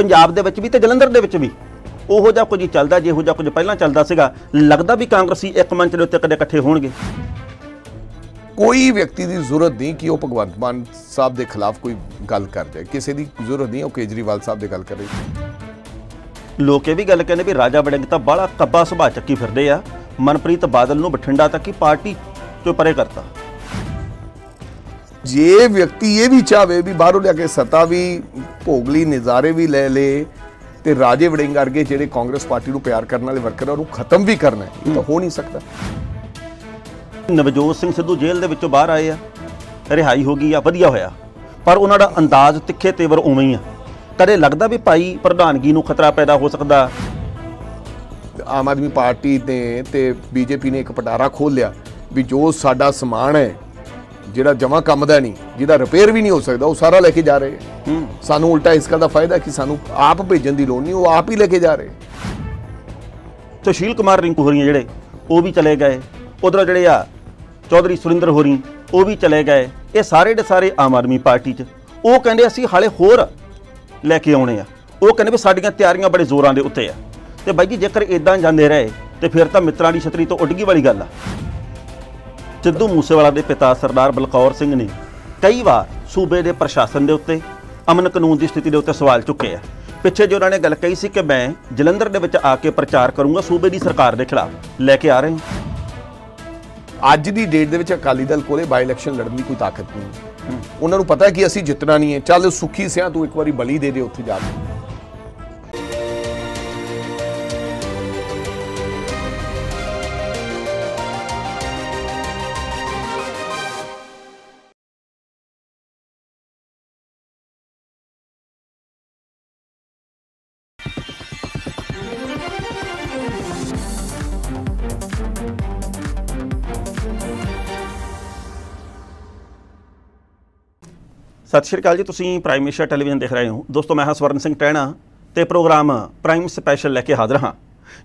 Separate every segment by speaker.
Speaker 1: ਪੰਜਾਬ ਦੇ ਵਿੱਚ ਵੀ ਤੇ ਜਲੰਧਰ ਦੇ ਵਿੱਚ ਵੀ ਉਹੋ ਜਿਹਾ ਕੁਝ ਚੱਲਦਾ ਜਿਹੋ ਜਿਹਾ ਕੁਝ ਪਹਿਲਾਂ ਚੱਲਦਾ ਸੀਗਾ। ਲੱਗਦਾ ਵੀ ਕਾਂਗਰਸੀ ਇੱਕ ਮੰਚ ਦੇ ਉੱਤੇ ਕਦੇ ਇਕੱਠੇ ਹੋਣਗੇ।
Speaker 2: ਕੋਈ ਵਿਅਕਤੀ ਦੀ ਜ਼ਰੂਰਤ ਨਹੀਂ ਕਿ ਉਹ ਭਗਵੰਤ ਮਾਨ ਸਾਹਿਬ ਦੇ ਖਿਲਾਫ ਕੋਈ ਗੱਲ ਕਰ ਜਾਏ ਕਿਸੇ ਦੀ ਜ਼ਰੂਰਤ ਨਹੀਂ ਉਹ ਕੇਜਰੀਵਾਲ ਸਾਹਿਬ ਦੇ ਗੱਲ ਕਰੇ
Speaker 1: ਲੋਕ ਇਹ ਵੀ ਗੱਲ ਕਹਿੰਦੇ ਵੀ ਰਾਜਾ ਵੜਿੰਗ ਤਾਂ ਬਾਹਲਾ ਕੱਬਾ ਸੁਭਾਅ ਚੱਕੀ ਫਿਰਦੇ ਆ। ਮਨਪ੍ਰੀਤ ਬਾਦਲ ਨੂੰ ਬਠਿੰਡਾ ਤੱਕ ਹੀ ਪਾਰਟੀ ਚੋਂ ਪਰੇ ਕਰਤਾ।
Speaker 2: ਜੇ ਵਿਅਕਤੀ ਇਹ ਵੀ ਚਾਹਵੇ ਵੀ ਬਾਹਰੋਂ ਲਿਆ ਕੇ ਸੱਤਾ ਵੀ ਭੋਗਲੀ ਨਜ਼ਾਰੇ ਵੀ ਲੈ ਲੇ ਤੇ ਰਾਜੇ ਵੜਿੰਗ ਵਰਗੇ ਜਿਹੜੇ ਕਾਂਗਰਸ ਪਾਰਟੀ ਨੂੰ ਪਿਆਰ ਕਰਨ ਵਾਲੇ ਵਰਕਰ ਉਹਨੂੰ ਖਤਮ ਵੀ ਕਰਨਾ ਹੈ ਤਾਂ ਹੋ ਨਹੀਂ ਸਕਦਾ।
Speaker 1: ਨਵਜੋਤ ਸਿੰਘ ਸਿੱਧੂ ਜੇਲ੍ਹ ਦੇ ਵਿੱਚੋਂ ਬਾਹਰ ਆਏ ਆ ਰਿਹਾਈ ਹੋ ਗਈ ਆ ਵਧੀਆ ਹੋਇਆ। ਪਰ ਉਹਨਾਂ ਦਾ ਅੰਦਾਜ਼ ਤਿੱਖੇ ਤੇਵਰ ਉਵੇਂ ਹੀ ਆ। ਕਦੇ ਲੱਗਦਾ ਵੀ ਭਾਈ ਪ੍ਰਧਾਨਗੀ ਨੂੰ ਖਤਰਾ ਪੈਦਾ ਹੋ ਸਕਦਾ?
Speaker 2: ਆਮ ਆਦਮੀ ਪਾਰਟੀ ਨੇ ਤੇ ਬੀਜੇਪੀ ਨੇ ਇੱਕ ਪਟਾਰਾ ਖੋਲ ਲਿਆ ਵੀ ਜੋ ਸਾਡਾ ਸਮਾਨ ਹੈ ਜਿਹੜਾ ਜਮਾ ਕੰਮ ਦਾ ਨਹੀਂ ਜਿਹਦਾ ਰਿਪੇਅਰ ਵੀ ਨਹੀਂ ਹੋ ਸਕਦਾ ਉਹ ਸਾਰਾ ਲੈ ਕੇ ਜਾ ਰਹੇ। ਸਾਨੂੰ ਉਲਟਾ ਇਸ ਗੱਲ ਦਾ ਫਾਇਦਾ ਕਿ ਸਾਨੂੰ ਆਪ ਭੇਜਣ ਦੀ ਲੋੜ ਨਹੀਂ ਉਹ ਆਪ ਹੀ ਲੈ ਕੇ ਜਾ ਰਹੇ।
Speaker 1: ਸੁਸ਼ੀਲ ਕੁਮਾਰ ਰਿੰਕੂ ਹੋਰੀਆਂ ਜਿਹੜੇ ਉਹ ਵੀ ਚਲੇ ਗਏ। ਉਧਰ ਜਿਹੜੇ ਆ ਚੌਧਰੀ ਸੁਰਿੰਦਰ ਹੋਰੀ ਉਹ ਵੀ ਚਲੇ ਗਏ। ਇਹ ਸਾਰੇ ਦੇ ਸਾਰੇ ਆਮ ਆਦਮੀ ਪਾਰਟੀ 'ਚ। ਉਹ ਕਹਿੰਦੇ ਅਸੀਂ ਹਾਲੇ ਹੋਰ ਲੈ ਕੇ ਆਉਣੇ ਆ। ਉਹ ਕਹਿੰਦੇ ਵੀ ਸਾਡੀਆਂ ਤਿਆਰੀਆਂ ਬੜੇ ਜ਼ੋਰਾਂ ਦੇ ਉੱਤੇ ਆ। ਤੇ ਬਾਈ ਜੀ ਜੇਕਰ ਇਦਾਂ ਜਾਂਦੇ ਰਹੇ ਤੇ ਫਿਰ ਤਾਂ ਮਿੱਤਰਾਂ ਦੀ ਛਤਰੀ ਤੋਂ ਉੱਡ ਗਈ ਵਾਲੀ ਗੱਲ ਆ। ਸਿੱਧੂ ਮੂਸੇਵਾਲਾ ਦੇ ਪਿਤਾ ਸਰਦਾਰ ਬਲਕੌਰ ਸਿੰਘ ਨੇ ਕਈ ਵਾਰ ਸੂਬੇ ਦੇ ਪ੍ਰਸ਼ਾਸਨ ਦੇ ਉੱਤੇ ਅਮਨ ਕਾਨੂੰਨ ਦੀ ਸਥਿਤੀ ਦੇ ਉੱਤੇ ਸਵਾਲ ਚੁੱਕੇ ਆ। ਪਿੱਛੇ ਜੋ ਉਹਨਾਂ ਨੇ ਗੱਲ ਕਹੀ ਸੀ ਕਿ ਮੈਂ ਜਲੰਧਰ ਦੇ ਵਿੱਚ ਆ ਕੇ ਪ੍ਰਚਾਰ ਕਰੂੰਗਾ ਸੂਬੇ ਦੀ ਸਰਕਾਰ ਦੇ ਖਿਲਾਫ। ਲੈ ਕੇ ਆ ਰਹੇ ਹਾਂ।
Speaker 2: ਅੱਜ ਦੀ ਡੇਟ ਦੇ ਵਿੱਚ ਅਕਾਲੀ ਦਲ ਕੋਲੇ ਬਾਈ ਇਲੈਕਸ਼ਨ ਲੜਨ ਦੀ ਕੋਈ ਤਾਕਤ ਨਹੀਂ। ਉਹਨਾਂ ਨੂੰ ਪਤਾ ਹੈ ਕਿ ਅਸੀਂ ਜਿੱਤਣਾ ਨਹੀਂ ਹੈ। ਚੱਲ ਸੁਖੀ ਸਿਆ ਤੂੰ ਇੱਕ ਵਾਰੀ ਬਲੀ ਦੇ ਦੇ ਉੱਥੇ ਜਾ ਕੇ।
Speaker 1: ਸਤਿ ਸ਼੍ਰੀ ਅਕਾਲ ਜੀ, ਤੁਸੀਂ ਪ੍ਰਾਈਮ ਏਸ਼ੀਆ ਟੈਲੀਵਿਜ਼ਨ ਦੇਖ ਰਹੇ ਹੋ। ਦੋਸਤੋ, ਮੈਂ ਹਾਂ ਸਵਰਨ ਸਿੰਘ ਟਹਿਣਾ ਤੇ ਪ੍ਰੋਗਰਾਮ ਪ੍ਰਾਈਮ ਸਪੈਸ਼ਲ ਲੈ ਕੇ ਹਾਜ਼ਰ ਹਾਂ।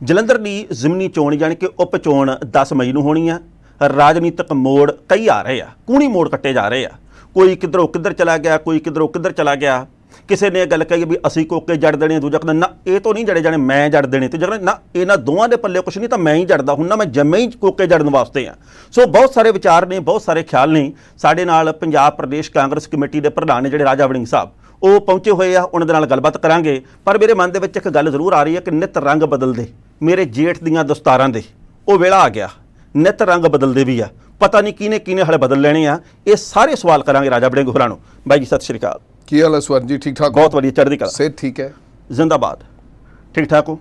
Speaker 1: ਜਲੰਧਰ ਦੀ ਜ਼ਿਮਨੀ ਚੋਣ ਯਾਨੀ ਕਿ ਉਪ ਚੋਣ 10 ਮਈ ਨੂੰ ਹੋਣੀ ਆ। ਰਾਜਨੀਤਿਕ ਮੋੜ ਕਈ ਆ ਰਹੇ ਆ, ਕੂਣੀ ਮੋੜ ਕੱਟੇ ਜਾ ਰਹੇ ਆ। ਕੋਈ ਕਿੱਧਰੋਂ ਕਿੱਧਰ ਚਲਾ ਗਿਆ, ਕੋਈ ਕਿੱਧਰੋਂ ਕਿੱਧਰ ਚਲਾ ਗਿਆ ਕਿਸੇ ਨੇ ਇਹ ਗੱਲ ਕਹੀ ਵੀ ਅਸੀਂ ਕੋਕੇ ਜੜ ਦੇਣੇ ਦੂਜਾ ਕਹਿੰਦਾ, ਨਾ, ਇਹ ਤੋਂ ਨਹੀਂ ਜੜੇ ਜਾਣੇ, ਮੈਂ ਜੜ ਦੇਣੇ। ਤੇ ਜਿਹੜਾ ਨਾ, ਇਹਨਾਂ ਦੋਵਾਂ ਦੇ ਪੱਲੇ ਕੁਛ ਨਹੀਂ, ਤਾਂ ਮੈਂ ਹੀ ਜੜਦਾ ਹੁਣ ਨਾ ਮੈਂ ਜੰਮੇ ਹੀ ਕੋਕੇ ਜੜਨ ਵਾਸਤੇ ਆ। ਸੋ ਬਹੁਤ ਸਾਰੇ ਵਿਚਾਰ ਨੇ, ਬਹੁਤ ਸਾਰੇ ਖਿਆਲ ਨੇ। ਸਾਡੇ ਨਾਲ ਪੰਜਾਬ ਪ੍ਰਦੇਸ਼ ਕਾਂਗਰਸ ਕਮੇਟੀ ਦੇ ਪ੍ਰਧਾਨ ਨੇ ਜਿਹੜੇ ਰਾਜਾ ਵੜਿੰਗ ਸਾਹਿਬ, ਉਹ ਪਹੁੰਚੇ ਹੋਏ ਆ, ਉਹਨਾਂ ਦੇ ਨਾਲ ਗੱਲਬਾਤ ਕਰਾਂਗੇ। ਪਰ ਮੇਰੇ ਮਨ ਦੇ ਵਿੱਚ ਇੱਕ ਗੱਲ ਜ਼ਰੂਰ ਆ ਰਹੀ ਹੈ ਕਿ ਨਿਤ ਰੰਗ ਬਦਲਦੇ, ਮੇਰੇ ਜੇਠ ਦੀਆਂ ਦਸਤਾਰਾਂ ਦੇ, ਉਹ ਵੇਲਾ ਆ ਗਿਆ। ਨਿਤ ਰੰਗ ਬਦਲਦੇ ਵੀ ਆ। ਪਤਾ ਨਹੀਂ ਕਿਹਨੇ ਕਿਹਨੇ ਹਲੇ ਬਦਲ ਲੈਣੇ ਆ। ਇਹ ਸਾਰੇ ਸਵਾਲ ਕਰਾਂਗੇ ਰਾਜਾ ਬੜਿੰਗ ਹੋਰਾਂ ਨੂੰ। ਬਾਈ ਜੀ, ਸਤਿ ਸ਼੍ਰੀ ਅਕਾਲ।
Speaker 2: ਕੀ ਹਾਲ ਹੈ ਸਵਰਨ ਜੀ? ਠੀਕ ਠਾਕ?
Speaker 1: ਬਹੁਤ ਵਧੀਆ ਚੜ੍ਹਦੀ ਕਲਾ।
Speaker 2: ਸਿਹਤ ਠੀਕ ਹੈ?
Speaker 1: ਜ਼ਿੰਦਾਬਾਦ। ਠੀਕ ਠਾਕ ਹੋ?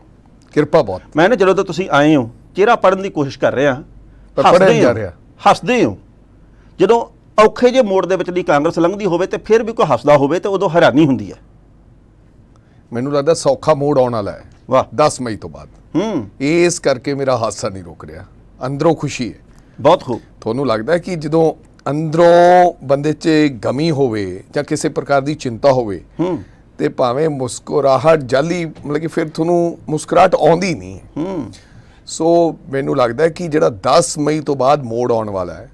Speaker 2: ਕਿਰਪਾ ਬਹੁਤ।
Speaker 1: ਮੈਂ ਨਾ ਜਦੋਂ ਤੋਂ ਤੁਸੀਂ ਆਏ ਹੋ ਚਿਹਰਾ ਪੜਨ ਦੀ ਕੋਸ਼ਿਸ਼ ਕਰ ਰਿਹਾ।
Speaker 2: ਪਰ ਪੜ੍ਹਿਆ ਜਾ ਰਿਹਾ।
Speaker 1: ਹੱਸਦੇ ਹੋ। ਜਦੋਂ ਔਖੇ ਜੇ ਮੋੜ ਦੇ ਵਿੱਚ ਦੀ ਕਾਂਗਰਸ ਲੰਘਦੀ ਹੋਵੇ ਤੇ ਫਿਰ ਵੀ ਕੋਈ ਹੱਸਦਾ ਹੋਵੇ ਤੇ ਉਦੋਂ ਹੈਰਾਨੀ ਹੁੰਦੀ ਹੈ।
Speaker 2: ਮੈਨੂੰ ਲੱਗਦਾ ਸੌਖਾ ਮੋੜ ਆਉਣ ਵਾਲਾ ਹੈ।
Speaker 1: ਵਾਹ।
Speaker 2: 10 ਮਈ ਤੋਂ ਬਾਅਦ।
Speaker 1: ਹੂੰ।
Speaker 2: ਇਸ ਕਰਕੇ ਮੇਰਾ ਹਾਸਾ ਨਹੀਂ ਰੁਕ ਰਿਹਾ। ਅੰਦਰੋਂ ਖੁਸ਼ੀ ਹੈ।
Speaker 1: ਬਹੁਤ ਖੂਬ।
Speaker 2: ਤੁਹਾਨੂੰ ਲੱਗਦਾ ਕਿ ਜਦੋਂ ਅੰਦਰੋਂ ਬੰਦੇ 'ਚ ਗਮੀ ਹੋਵੇ ਜਾਂ ਕਿਸੇ ਪ੍ਰਕਾਰ ਦੀ ਚਿੰਤਾ ਹੋਵੇ
Speaker 1: ਹੂੰ
Speaker 2: ਤੇ ਭਾਵੇਂ ਮੁਸਕਰਾਹਟ ਜਾਲੀ ਮਤਲਬ ਕਿ ਫਿਰ ਤੁਹਾਨੂੰ ਮੁਸਕਰਾਹਟ ਆਉਂਦੀ ਨਹੀਂ ਹੈ।
Speaker 1: ਹੂੰ
Speaker 2: ਸੋ ਮੈਨੂੰ ਲੱਗਦਾ ਹੈ ਕਿ ਜਿਹੜਾ 10 ਮਈ ਤੋਂ ਬਾਅਦ ਮੋੜ ਆਉਣ ਵਾਲਾ ਹੈ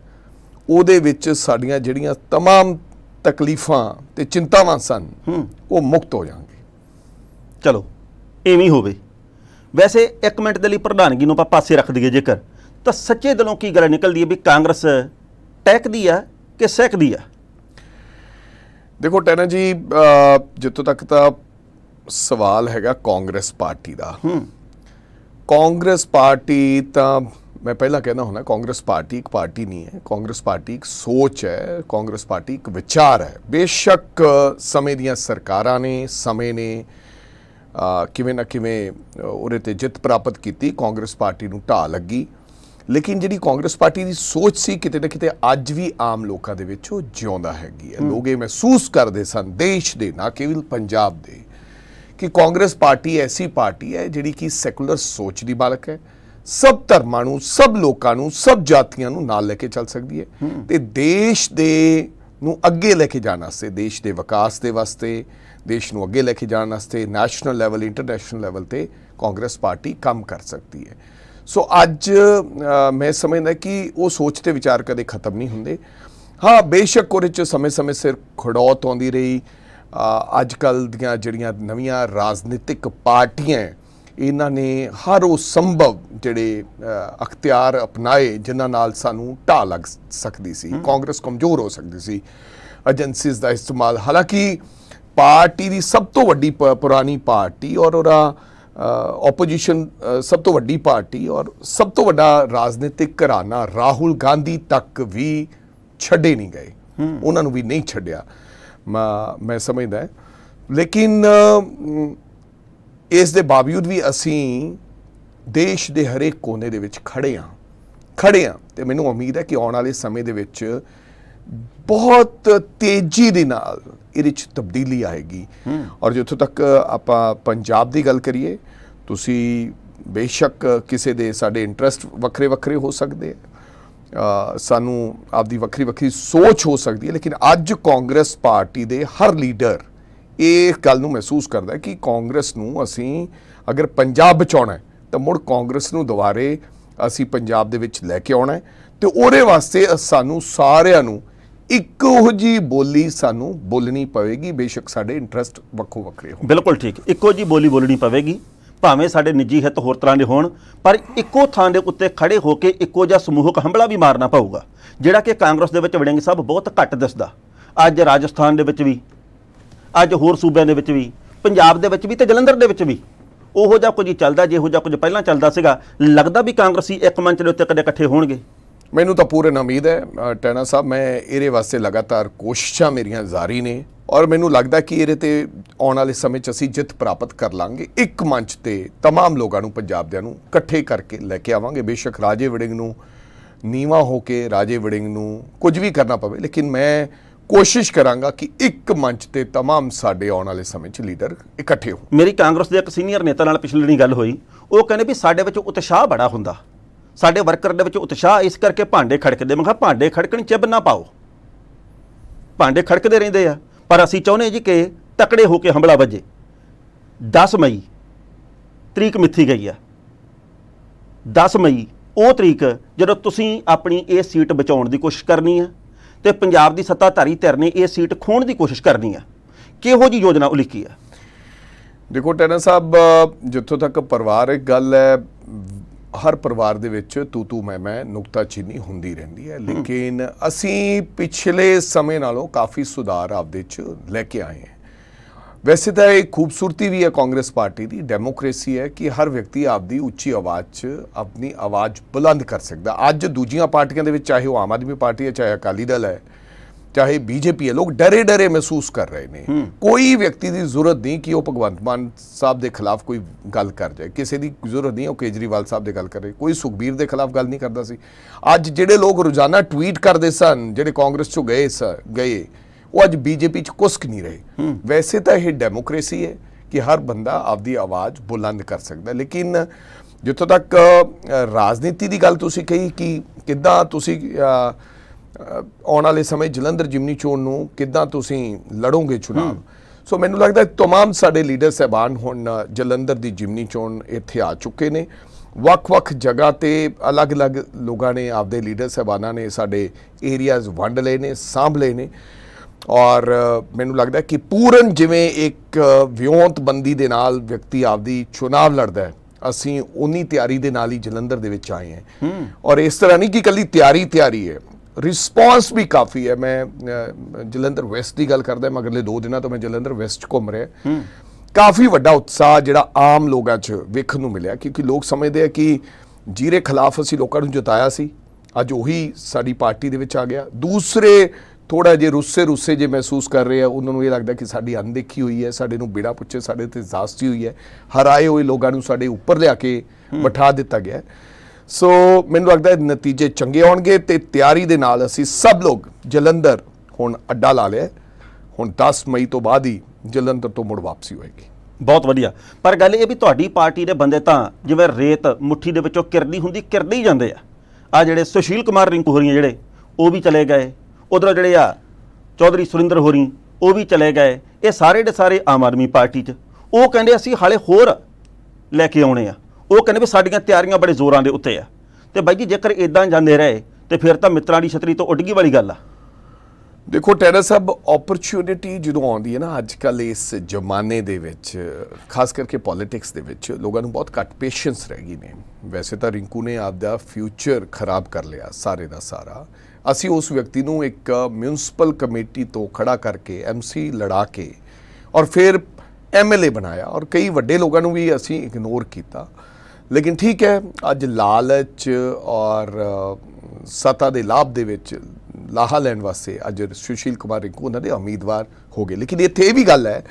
Speaker 2: ਉਹਦੇ ਵਿੱਚ ਸਾਡੀਆਂ ਜਿਹੜੀਆਂ तमाम ਤਕਲੀਫਾਂ ਤੇ ਚਿੰਤਾਵਾਂ ਸਨ
Speaker 1: ਹੂੰ
Speaker 2: ਉਹ ਮੁਕਤ ਹੋ ਜਾਣਗੇ
Speaker 1: ਚਲੋ ਐਵੇਂ ਹੀ ਹੋਵੇ ਵੈਸੇ ਇੱਕ ਮਿੰਟ ਦੇ ਲਈ ਪ੍ਰਧਾਨਗੀ ਨੂੰ ਆਪਾਂ ਪਾਸੇ ਰੱਖ ਦਈਏ ਜੇਕਰ ਤਾਂ ਸੱਚੇ ਦਿਲੋਂ ਕੀ ਗੱਲ ਨਿਕਲਦੀ ਹੈ ਵੀ ਕਾਂਗਰਸ ਟੈਕਦੀ ਆ ਕਿ ਸਹਿਕਦੀ ਆ?
Speaker 2: ਦੇਖੋ ਟੈਨਾ ਜੀ ਜਿੱਥੋਂ ਤੱਕ ਤਾਂ ਸਵਾਲ ਹੈਗਾ ਕਾਂਗਰਸ ਪਾਰਟੀ ਦਾ।
Speaker 1: ਹੂੰ।
Speaker 2: ਕਾਂਗਰਸ ਪਾਰਟੀ ਤਾਂ ਮੈਂ ਪਹਿਲਾਂ ਕਹਿੰਦਾ ਹੁੰਦਾ ਕਾਂਗਰਸ ਪਾਰਟੀ ਇੱਕ ਪਾਰਟੀ ਨਹੀਂ ਹੈ। ਕਾਂਗਰਸ ਪਾਰਟੀ ਇੱਕ ਸੋਚ ਹੈ ਕਾਂਗਰਸ ਪਾਰਟੀ ਇੱਕ ਵਿਚਾਰ ਹੈ। ਬੇਸ਼ੱਕ ਸਮੇਂ ਦੀਆਂ ਸਰਕਾਰਾਂ ਨੇ ਸਮੇਂ ਨੇ ਕਿਵੇਂ ਨਾ ਕਿਵੇਂ ਉਹਦੇ ਤੇ ਜਿੱਤ ਪ੍ਰਾਪਤ ਕੀਤੀ ਕਾਂਗਰਸ ਪਾਰਟੀ ਨੂੰ ਢਾਹ ਲੱਗੀ। ਲੇਕਿਨ ਜਿਹੜੀ ਕਾਂਗਰਸ ਪਾਰਟੀ ਦੀ ਸੋਚ ਸੀ ਕਿਤੇ ਨਾ ਕਿਤੇ ਅੱਜ ਵੀ ਆਮ ਲੋਕਾਂ ਦੇ ਵਿੱਚ ਉਹ ਜਿਉਂਦਾ ਹੈਗੀ ਹੈ। ਲੋਕ ਇਹ ਮਹਿਸੂਸ ਕਰਦੇ ਸਨ ਦੇਸ਼ ਦੇ ਨਾ ਕੇਵਲ ਪੰਜਾਬ ਦੇ ਕਿ ਕਾਂਗਰਸ ਪਾਰਟੀ ਐਸੀ ਪਾਰਟੀ ਹੈ ਜਿਹੜੀ ਕਿ ਸੈਕੂਲਰ ਸੋਚ ਦੀ ਮਾਲਕ ਹੈ। ਸਭ ਧਰਮਾਂ ਨੂੰ ਸਭ ਲੋਕਾਂ ਨੂੰ ਸਭ ਜਾਤੀਆਂ ਨੂੰ ਨਾਲ ਲੈ ਕੇ ਚੱਲ ਸਕਦੀ ਹੈ। ਤੇ ਦੇਸ਼ ਦੇ ਨੂੰ ਅੱਗੇ ਲੈ ਕੇ ਜਾਣ ਵਾਸਤੇ ਦੇਸ਼ ਦੇ ਵਿਕਾਸ ਦੇ ਵਾਸਤੇ ਦੇਸ਼ ਨੂੰ ਅੱਗੇ ਲੈ ਕੇ ਜਾਣ ਵਾਸਤੇ ਨੈਸ਼ਨਲ ਲੈਵਲ ਇੰਟਰਨੈਸ਼ਨਲ ਲੈਵਲ ਤੇ ਕਾਂਗਰਸ ਪਾਰਟੀ ਕੰਮ ਕਰ ਸਕਦੀ ਹੈ। ਸੋ ਅੱਜ ਮੈਂ ਸਮਝਦਾ ਕਿ ਉਹ ਸੋਚ ਤੇ ਵਿਚਾਰ ਕਦੇ ਖਤਮ ਨਹੀਂ ਹੁੰਦੇ। ਹਾਂ ਬੇਸ਼ੱਕ ਉਹਦੇ ਚ ਸਮੇਂ-ਸਮੇਂ ਸਿਰ ਖੜੌਤ ਆਉਂਦੀ ਰਹੀ। ਅੱਜ ਕੱਲ ਦੀਆਂ ਜਿਹੜੀਆਂ ਨਵੀਆਂ ਰਾਜਨੀਤਿਕ ਪਾਰਟੀਆਂ ਇਹਨਾਂ ਨੇ ਹਰ ਉਹ ਸੰਭਵ ਜਿਹੜੇ ਅਖਤਿਆਰ ਅਪਣਾਏ ਜਿਨ੍ਹਾਂ ਨਾਲ ਸਾਨੂੰ ਢਾਹ ਲੱਗ ਸਕਦੀ ਸੀ। ਕਾਂਗਰਸ ਕਮਜ਼ੋਰ ਹੋ ਸਕਦੀ ਸੀ। ਏਜੰਸੀਜ਼ ਦਾ ਇਸਤੇਮਾਲ। ਹਾਲਾਂਕਿ ਪਾਰਟੀ ਦੀ ਸਭ ਤੋਂ ਵੱਡੀ ਪੁਰਾਣੀ ਪਾਰਟੀ ਔਰ ਉਹਦਾ ਆਪੋਜੀਸ਼ਨ ਸਭ ਤੋਂ ਵੱਡੀ ਪਾਰਟੀ ਔਰ ਸਭ ਤੋਂ ਵੱਡਾ ਰਾਜਨੀਤਿਕ ਘਰਾਣਾ ਰਾਹੁਲ ਗਾਂਧੀ ਤੱਕ ਵੀ ਛੱਡੇ ਨਹੀਂ ਗਏ। ਉਹਨਾਂ ਨੂੰ ਵੀ ਨਹੀਂ ਛੱਡਿਆ। ਮੈਂ ਮੈਂ ਸਮਝਦਾ ਲੇਕਿਨ ਇਸ ਦੇ ਬਾਵਜੂਦ ਵੀ ਅਸੀਂ ਦੇਸ਼ ਦੇ ਹਰੇਕ ਕੋਨੇ ਦੇ ਵਿੱਚ ਖੜੇ ਹਾਂ। ਖੜੇ ਹਾਂ ਤੇ ਮੈਨੂੰ ਉਮੀਦ ਹੈ ਕਿ ਆਉਣ ਵਾਲੇ ਸਮੇਂ ਦੇ ਵਿੱਚ ਬਹੁਤ ਤੇਜ਼ੀ ਦੇ ਨਾਲ ਇਹਦੇ ਚ ਤਬਦੀਲੀ ਆਏਗੀ। ਔਰ ਜਿੱਥੋਂ ਤੱਕ ਆਪਾਂ ਪੰਜਾਬ ਦੀ ਗੱਲ ਕਰੀਏ ਤੁਸੀਂ ਬੇਸ਼ੱਕ ਕਿਸੇ ਦੇ ਸਾਡੇ ਇੰਟਰਸਟ ਵੱਖਰੇ ਵੱਖਰੇ ਹੋ ਸਕਦੇ ਆ। ਸਾਨੂੰ ਆਪਦੀ ਵੱਖਰੀ ਵੱਖਰੀ ਸੋਚ ਹੋ ਸਕਦੀ ਹੈ ਲੇਕਿਨ ਅੱਜ ਕਾਂਗਰਸ ਪਾਰਟੀ ਦੇ ਹਰ ਲੀਡਰ ਇਹ ਗੱਲ ਨੂੰ ਮਹਿਸੂਸ ਕਰਦਾ ਹੈ ਕਿ ਕਾਂਗਰਸ ਨੂੰ ਅਸੀਂ ਅਗਰ ਪੰਜਾਬ ਬਚਾਉਣਾ ਹੈ ਤਾਂ ਮੁੜ ਕਾਂਗਰਸ ਨੂੰ ਦੁਬਾਰੇ ਅਸੀਂ ਪੰਜਾਬ ਦੇ ਵਿੱਚ ਲੈ ਕੇ ਆਉਣਾ ਹੈ। ਤੇ ਉਹਦੇ ਵਾਸਤੇ ਸਾਨੂੰ ਸਾਰਿਆਂ ਨੂੰ ਇੱਕੋ ਜੀ ਬੋਲੀ ਸਾਨੂੰ ਬੋਲਣੀ ਪਵੇਗੀ, ਬੇਸ਼ੱਕ ਸਾਡੇ ਇੰਟਰਸਟ ਵੱਖੋ ਵੱਖਰੇ ਹੋਣ।
Speaker 1: ਬਿਲਕੁਲ ਠੀਕ। ਇੱਕੋ ਜੀ ਬੋਲੀ ਬੋਲਣੀ ਪਵੇਗੀ, ਭਾਵੇਂ ਸਾਡੇ ਨਿੱਜੀ ਹਿੱਤ ਹੋਰ ਤਰ੍ਹਾਂ ਦੇ ਹੋਣ, ਪਰ ਇੱਕੋ ਥਾਂ ਦੇ ਉੱਤੇ ਖੜੇ ਹੋ ਕੇ ਇੱਕੋ ਜਿਹਾ ਸਮੂਹਕ ਹੰਬਲਾ ਵੀ ਮਾਰਨਾ ਪਊਗਾ, ਜਿਹੜਾ ਕਿ ਕਾਂਗਰਸ ਦੇ ਵਿੱਚ ਵੜਿੰਗ ਸਾਹਿਬ ਬਹੁਤ ਘੱਟ ਦਿਸਦਾ। ਅੱਜ ਰਾਜਸਥਾਨ ਦੇ ਵਿੱਚ ਵੀ, ਅੱਜ ਹੋਰ ਸੂਬਿਆਂ ਦੇ ਵਿੱਚ ਵੀ, ਪੰਜਾਬ ਦੇ ਵਿੱਚ ਵੀ ਤੇ ਜਲੰਧਰ ਦੇ ਵਿੱਚ ਵੀ। ਉਹੋ ਜਿਹਾ ਕੁਝ ਹੀ ਚੱਲਦਾ, ਜਿਹੋ ਜਿਹਾ ਕੁਝ ਪਹਿਲਾਂ ਚੱਲਦਾ ਸੀਗਾ। ਲੱਗਦਾ ਵੀ ਕਾਂਗਰਸੀ ਇੱਕ ਮੰਚ ਦੇ ਉੱਤੇ ਕਦੇ ਇਕੱਠੇ ਹੋਣਗੇ।
Speaker 2: ਮੈਨੂੰ ਤਾਂ ਪੂਰਨ ਉਮੀਦ ਹੈ ਅ, ਟੈਣਾ ਸਾਹਿਬ ਮੈਂ ਇਹਦੇ ਵਾਸਤੇ ਲਗਾਤਾਰ ਕੋਸ਼ਿਸ਼ਾਂ ਮੇਰੀਆਂ ਜਾਰੀ ਨੇ ਔਰ ਮੈਨੂੰ ਲੱਗਦਾ ਕਿ ਇਹਦੇ ਤੇ ਆਉਣ ਵਾਲੇ ਸਮੇਂ 'ਚ ਅਸੀਂ ਜਿੱਤ ਪ੍ਰਾਪਤ ਕਰ ਲਾਂਗੇ ਇੱਕ ਮੰਚ ਤੇ तमाम ਲੋਕਾਂ ਨੂੰ ਪੰਜਾਬ ਦਿਆਂ ਨੂੰ ਇਕੱਠੇ ਕਰਕੇ ਲੈ ਕੇ ਆਵਾਂਗੇ ਬੇਸ਼ੱਕ ਰਾਜੇ ਵੜਿੰਗ ਨੂੰ ਨੀਵਾ ਹੋ ਕੇ ਰਾਜੇ ਵੜਿੰਗ ਨੂੰ ਕੁਝ ਵੀ ਕਰਨਾ ਪਵੇ ਲੇਕਿਨ ਮੈਂ ਕੋਸ਼ਿਸ਼ ਕਰਾਂਗਾ ਕਿ ਇੱਕ ਮੰਚ ਤੇ तमाम ਸਾਡੇ ਆਉਣ ਵਾਲੇ ਸਮੇਂ 'ਚ ਲੀਡਰ ਇਕੱਠੇ ਹੋਣ
Speaker 1: ਮੇਰੀ ਕਾਂਗਰਸ ਦੇ ਇੱਕ ਸੀਨੀਅਰ ਨੇਤਾ ਨਾਲ ਪਿਛਲੀ ਦਿਨੀ ਗੱਲ ਹੋਈ ਉਹ ਕਹਿੰਦੇ ਵੀ ਸਾਡੇ ਵਿੱਚ ਉਤਸ਼ਾਹ ਬੜਾ ਹੁੰਦਾ ਸਾਡੇ ਵਰਕਰ ਦੇ ਵਿੱਚ ਉਤਸ਼ਾਹ ਇਸ ਕਰਕੇ ਭਾਂਡੇ ਖੜਕਦੇ। ਮੈਂ ਕਿਹਾ, ਭਾਂਡੇ ਖੜਕਣ ਚਿੱਬ ਨਾ ਪਾਓ। ਭਾਂਡੇ ਖੜਕਦੇ ਰਹਿੰਦੇ ਆ। ਪਰ ਅਸੀਂ ਚਾਹੁੰਦੇ ਜੀ ਕਿ ਤਕੜੇ ਹੋ ਕੇ ਹਮਲਾ ਵੱਜੇ। 10 ਮਈ ਤਰੀਕ ਮਿੱਥੀ ਗਈ ਆ। 10 ਮਈ, ਉਹ ਤਰੀਕ ਜਦੋਂ ਤੁਸੀਂ ਆਪਣੀ ਇਹ ਸੀਟ ਬਚਾਉਣ ਦੀ ਕੋਸ਼ਿਸ਼ ਕਰਨੀ ਆ ਤੇ ਪੰਜਾਬ ਦੀ ਸੱਤਾਧਾਰੀ ਧਿਰ ਨੇ ਇਹ ਸੀਟ ਖੋਣ ਦੀ ਕੋਸ਼ਿਸ਼ ਕਰਨੀ ਆ, ਕਿਹੋ ਜੀ ਯੋਜਨਾ ਉਲੀਕੀ ਆ?
Speaker 2: ਦੇਖੋ ਟੈਨਾ ਸਾਹਿਬ, ਜਿੱਥੋਂ ਤੱਕ ਪਰਿਵਾਰਕ ਗੱਲ ਹੈ ਹਰ ਪਰਿਵਾਰ ਦੇ ਵਿੱਚ ਤੂ ਤੂ ਮੈਂ ਮੈਂ ਨੁਕਤਾਚੀਨੀ ਹੁੰਦੀ ਰਹਿੰਦੀ ਹੈ। ਲੇਕਿਨ ਅਸੀਂ ਪਿਛਲੇ ਸਮੇਂ ਨਾਲੋਂ ਕਾਫੀ ਸੁਧਾਰ ਆਪਦੇ ਚ ਲੈ ਕੇ ਆਏ ਹਾਂ। ਵੈਸੇ ਤਾਂ ਇਹ ਖੂਬਸੂਰਤੀ ਵੀ ਹੈ ਕਾਂਗਰਸ ਪਾਰਟੀ ਦੀ ਡੈਮੋਕ੍ਰੇਸੀ ਹੈ ਕਿ ਹਰ ਵਿਅਕਤੀ ਆਪਦੀ ਉੱਚੀ ਆਵਾਜ਼ 'ਚ ਆਪਣੀ ਆਵਾਜ਼ ਬੁਲੰਦ ਕਰ ਸਕਦਾ। ਅੱਜ ਦੂਜੀਆਂ ਪਾਰਟੀਆਂ ਦੇ ਵਿੱਚ ਚਾਹੇ ਉਹ ਆਮ ਆਦਮੀ ਪਾਰਟੀ ਹੈ ਚਾਹੇ ਅਕਾਲੀ ਦਲ ਹੈ ਚਾਹੇ ਬੀਜੇਪੀ ਹੈ ਲੋਕ ਡਰੇ ਡਰੇ ਮਹਿਸੂਸ ਕਰ ਰਹੇ ਨੇ। ਕੋਈ ਵਿਅਕਤੀ ਦੀ ਜ਼ਰੂਰਤ ਨਹੀਂ ਕਿ ਉਹ ਭਗਵੰਤ ਮਾਨ ਸਾਹਿਬ ਦੇ ਖਿਲਾਫ ਕੋਈ ਗੱਲ ਕਰ ਜਾਏ। ਕਿਸੇ ਦੀ ਜ਼ਰੂਰਤ ਨਹੀਂ ਉਹ ਕੇਜਰੀਵਾਲ ਸਾਹਿਬ ਦੇ ਗੱਲ ਕਰੇ ਕੋਈ ਸੁਖਬੀਰ ਦੇ ਖਿਲਾਫ ਗੱਲ ਨਹੀਂ ਕਰਦਾ ਸੀ। ਅੱਜ ਜਿਹੜੇ ਲੋਕ ਰੋਜ਼ਾਨਾ ਟਵੀਟ ਕਰਦੇ ਸਨ ਜਿਹੜੇ ਕਾਂਗਰਸ ਚੋਂ ਗਏ ਸ ਗਏ ਉਹ ਅੱਜ ਬੀਜੇਪੀ ਚ ਕੁਸਕ ਨਹੀਂ ਰਹੇ। ਵੈਸੇ ਤਾਂ ਇਹ ਡੈਮੋਕ੍ਰੇਸੀ ਹੈ ਕਿ ਹਰ ਬੰਦਾ ਆਪਦੀ ਆਵਾਜ਼ ਬੁਲੰਦ ਕਰ ਸਕਦਾ। ਲੇਕਿਨ ਜਿੱਥੋਂ ਤੱਕ ਰਾਜਨੀਤੀ ਦੀ ਗੱਲ ਤੁਸੀਂ ਕਹੀ ਕਿ ਕਿੱਦਾਂ ਤੁਸੀਂ ਆਉਣ ਵਾਲੇ ਸਮੇਂ ਜਲੰਧਰ ਜਿਮਨੀ ਚੋਣ ਨੂੰ ਕਿੱਦਾਂ ਤੁਸੀਂ ਲੜੋਗੇ ਚੁਣਾਵ ਸੋ ਮੈਨੂੰ ਲੱਗਦਾ ਹੈ तमाम ਸਾਡੇ ਲੀਡਰ ਸਹਿਬਾਨ ਹੁਣ ਜਲੰਧਰ ਦੀ ਜਿਮਨੀ ਚੋਣ ਇੱਥੇ ਆ ਚੁੱਕੇ ਨੇ ਵੱਖ-ਵੱਖ ਜਗ੍ਹਾ ਤੇ ਅਲੱਗ-ਅਲੱਗ ਲੋਕਾਂ ਨੇ ਆਪਦੇ ਲੀਡਰ ਸਹਿਬਾਨਾਂ ਨੇ ਸਾਡੇ ਏਰੀਆਜ਼ ਵੰਡ ਲਏ ਨੇ ਸਾਂਭ ਲਏ ਨੇ ਔਰ ਅ, ਮੈਨੂੰ ਲੱਗਦਾ ਹੈ ਕਿ ਪੂਰਨ ਜਿਵੇਂ ਇੱਕ ਅ, ਵਿਉਂਤਬੰਦੀ ਦੇ ਨਾਲ ਵਿਅਕਤੀ ਆਪਦੀ ਚੁਣਾਵ ਲੜਦਾ ਹੈ ਅਸੀਂ ਉਨੀ ਤਿਆਰੀ ਦੇ ਨਾਲ ਹੀ ਜਲੰਧਰ ਦੇ ਵਿੱਚ ਆਏ ਹਾਂ ਔਰ ਇਸ ਤਰ੍ਹਾਂ ਨਹੀਂ ਕਿ ਕੱਲੀ ਤਿਆਰੀ ਤਿਆਰੀ ਹੈ ਰਿਸਪੌਂਸ ਵੀ ਕਾਫੀ ਹੈ। ਮੈਂ ਜਲੰਧਰ ਵੈਸਟ ਦੀ ਗੱਲ ਕਰਦਾ ਮੈਂ ਅਗਲੇ 2 ਦਿਨਾਂ ਤੋਂ ਮੈਂ ਜਲੰਧਰ ਵੈਸਟ ਘੁੰਮ ਰਿਹਾ। ਕਾਫੀ ਵੱਡਾ ਉਤਸ਼ਾਹ ਜਿਹੜਾ ਆਮ ਲੋਕਾਂ 'ਚ ਵੇਖਣ ਨੂੰ ਮਿਲਿਆ ਕਿਉਂਕਿ ਲੋਕ ਸਮਝਦੇ ਆ ਕਿ ਜੀਰੇ ਖਿਲਾਫ ਅਸੀਂ ਲੋਕਾਂ ਨੂੰ ਜਿਤਾਇਆ ਸੀ। ਅੱਜ ਉਹੀ ਸਾਡੀ ਪਾਰਟੀ ਦੇ ਵਿੱਚ ਆ ਗਿਆ। ਦੂਸਰੇ ਥੋੜਾ ਜੇ ਰੁੱਸੇ ਰੁੱਸੇ ਜੇ ਮਹਿਸੂਸ ਕਰ ਰਹੇ ਆ ਉਹਨਾਂ ਨੂੰ ਇਹ ਲੱਗਦਾ ਕਿ ਸਾਡੀ ਅਣਦੇਖੀ ਹੋਈ ਹੈ ਸਾਡੇ ਨੂੰ ਬਿੜਾ ਪੁੱਛੇ ਸਾਡੇ ਤੇ ਜ਼ਾਸਤੀ ਹੋਈ ਹੈ। ਹਰਾਏ ਹੋਏ ਲੋਕਾਂ ਨੂੰ ਸਾਡੇ ਉੱਪਰ ਲਿਆ ਕੇ ਬਿਠਾ ਦਿੱਤਾ ਗਿਆ। ਸੋ ਮੈਨੂੰ ਲੱਗਦਾ ਹੈ ਨਤੀਜੇ ਚੰਗੇ ਆਉਣਗੇ ਤੇ ਤਿਆਰੀ ਦੇ ਨਾਲ ਅਸੀਂ ਸਭ ਲੋਕ ਜਲੰਧਰ ਹੁਣ ਅੱਡਾ ਲਾ ਲਿਆ ਹੁਣ 10 ਮਈ ਤੋਂ ਬਾਅਦ ਹੀ ਜਲੰਧਰ ਤੋਂ ਮੁੜ ਵਾਪਸੀ ਹੋਏਗੀ।
Speaker 1: ਬਹੁਤ ਵਧੀਆ। ਪਰ ਗੱਲ ਇਹ ਵੀ ਤੁਹਾਡੀ ਪਾਰਟੀ ਦੇ ਬੰਦੇ ਤਾਂ ਜਿਵੇਂ ਰੇਤ ਮੁੱਠੀ ਦੇ ਵਿੱਚੋਂ ਕਿਰਦੀ ਹੁੰਦੀ ਕਿਰਦੇ ਹੀ ਜਾਂਦੇ ਆ। ਆ ਜਿਹੜੇ ਸੁਸ਼ੀਲ ਕੁਮਾਰ ਰਿੰਕੂ ਹੋਰੀਆਂ ਜਿਹੜੇ, ਉਹ ਵੀ ਚਲੇ ਗਏ। ਉਧਰ ਜਿਹੜੇ ਆ ਚੌਧਰੀ ਸੁਰਿੰਦਰ ਹੋਰੀ, ਉਹ ਵੀ ਚਲੇ ਗਏ। ਇਹ ਸਾਰੇ ਦੇ ਸਾਰੇ ਆਮ ਆਦਮੀ ਪਾਰਟੀ 'ਚ। ਉਹ ਕਹਿੰਦੇ ਅਸੀਂ ਹਾਲੇ ਹੋਰ ਲੈ ਕੇ ਆਉਣੇ ਆ। ਉਹ ਕਹਿੰਦੇ ਵੀ ਸਾਡੀਆਂ ਤਿਆਰੀਆਂ ਬੜੇ ਜ਼ੋਰਾਂ ਦੇ ਉੱਤੇ ਆ। ਤੇ ਬਾਈ ਜੀ, ਜੇਕਰ ਇਦਾਂ ਜਾਂਦੇ ਰਹੇ, ਤੇ ਫਿਰ ਤਾਂ ਮਿੱਤਰਾਂ ਦੀ ਛਤਰੀ ਤੋਂ ਉੱਡ ਗਈ ਵਾਲੀ ਗੱਲ ਆ।
Speaker 2: ਦੇਖੋ ਟੈਰਾ ਸਾਹਿਬ ਓਪਰਚ्युनिटी ਜਦੋਂ ਆਉਂਦੀ ਹੈ ਨਾ ਅੱਜ ਕੱਲ ਇਸ ਜ਼ਮਾਨੇ ਦੇ ਵਿੱਚ, ਖਾਸ ਕਰਕੇ ਪੋਲਿਟਿਕਸ ਦੇ ਵਿੱਚ, ਲੋਕਾਂ ਨੂੰ ਬਹੁਤ ਘੱਟ ਪੇਸ਼ੈਂਸ ਰਹਿ ਗਈ ਨੇ। ਵੈਸੇ ਤਾਂ ਰਿੰਕੂ ਨੇ ਆਪਦਾ ਫਿਊਚਰ ਖਰਾਬ ਕਰ ਲਿਆ ਸਾਰੇ ਦਾ ਸਾਰਾ। ਅਸੀਂ ਉਸ ਵਿਅਕਤੀ ਨੂੰ ਇੱਕ ਮਿਊਨਿਸਪਲ ਕਮੇਟੀ ਤੋਂ ਖੜਾ ਕਰਕੇ ਐਮਸੀ ਲੜਾ ਕੇ, ਔਰ ਫਿਰ ਐਮਐਲਏ ਬਣਾਇਆ, ਔਰ ਕਈ ਵੱਡੇ ਲੋਕਾਂ ਨੂੰ ਵੀ ਅਸੀਂ ਇਗਨੋਰ ਕੀਤਾ। ਲੇਕਿਨ ਠੀਕ ਹੈ ਅੱਜ ਲਾਲਚ ਔਰ ਸੱਤਾ ਦੇ ਲਾਭ ਦੇ ਵਿੱਚ ਲਾਹਾ ਲੈਣ ਵਾਸਤੇ ਅੱਜ ਸੁਸ਼ੀਲ ਕੁਮਾਰ ਰਿੰਕੂ ਉਹਨਾਂ ਦੇ ਉਮੀਦਵਾਰ ਹੋ ਗਏ। ਲੇਕਿਨ ਇੱਥੇ ਇਹ ਵੀ ਗੱਲ ਹੈ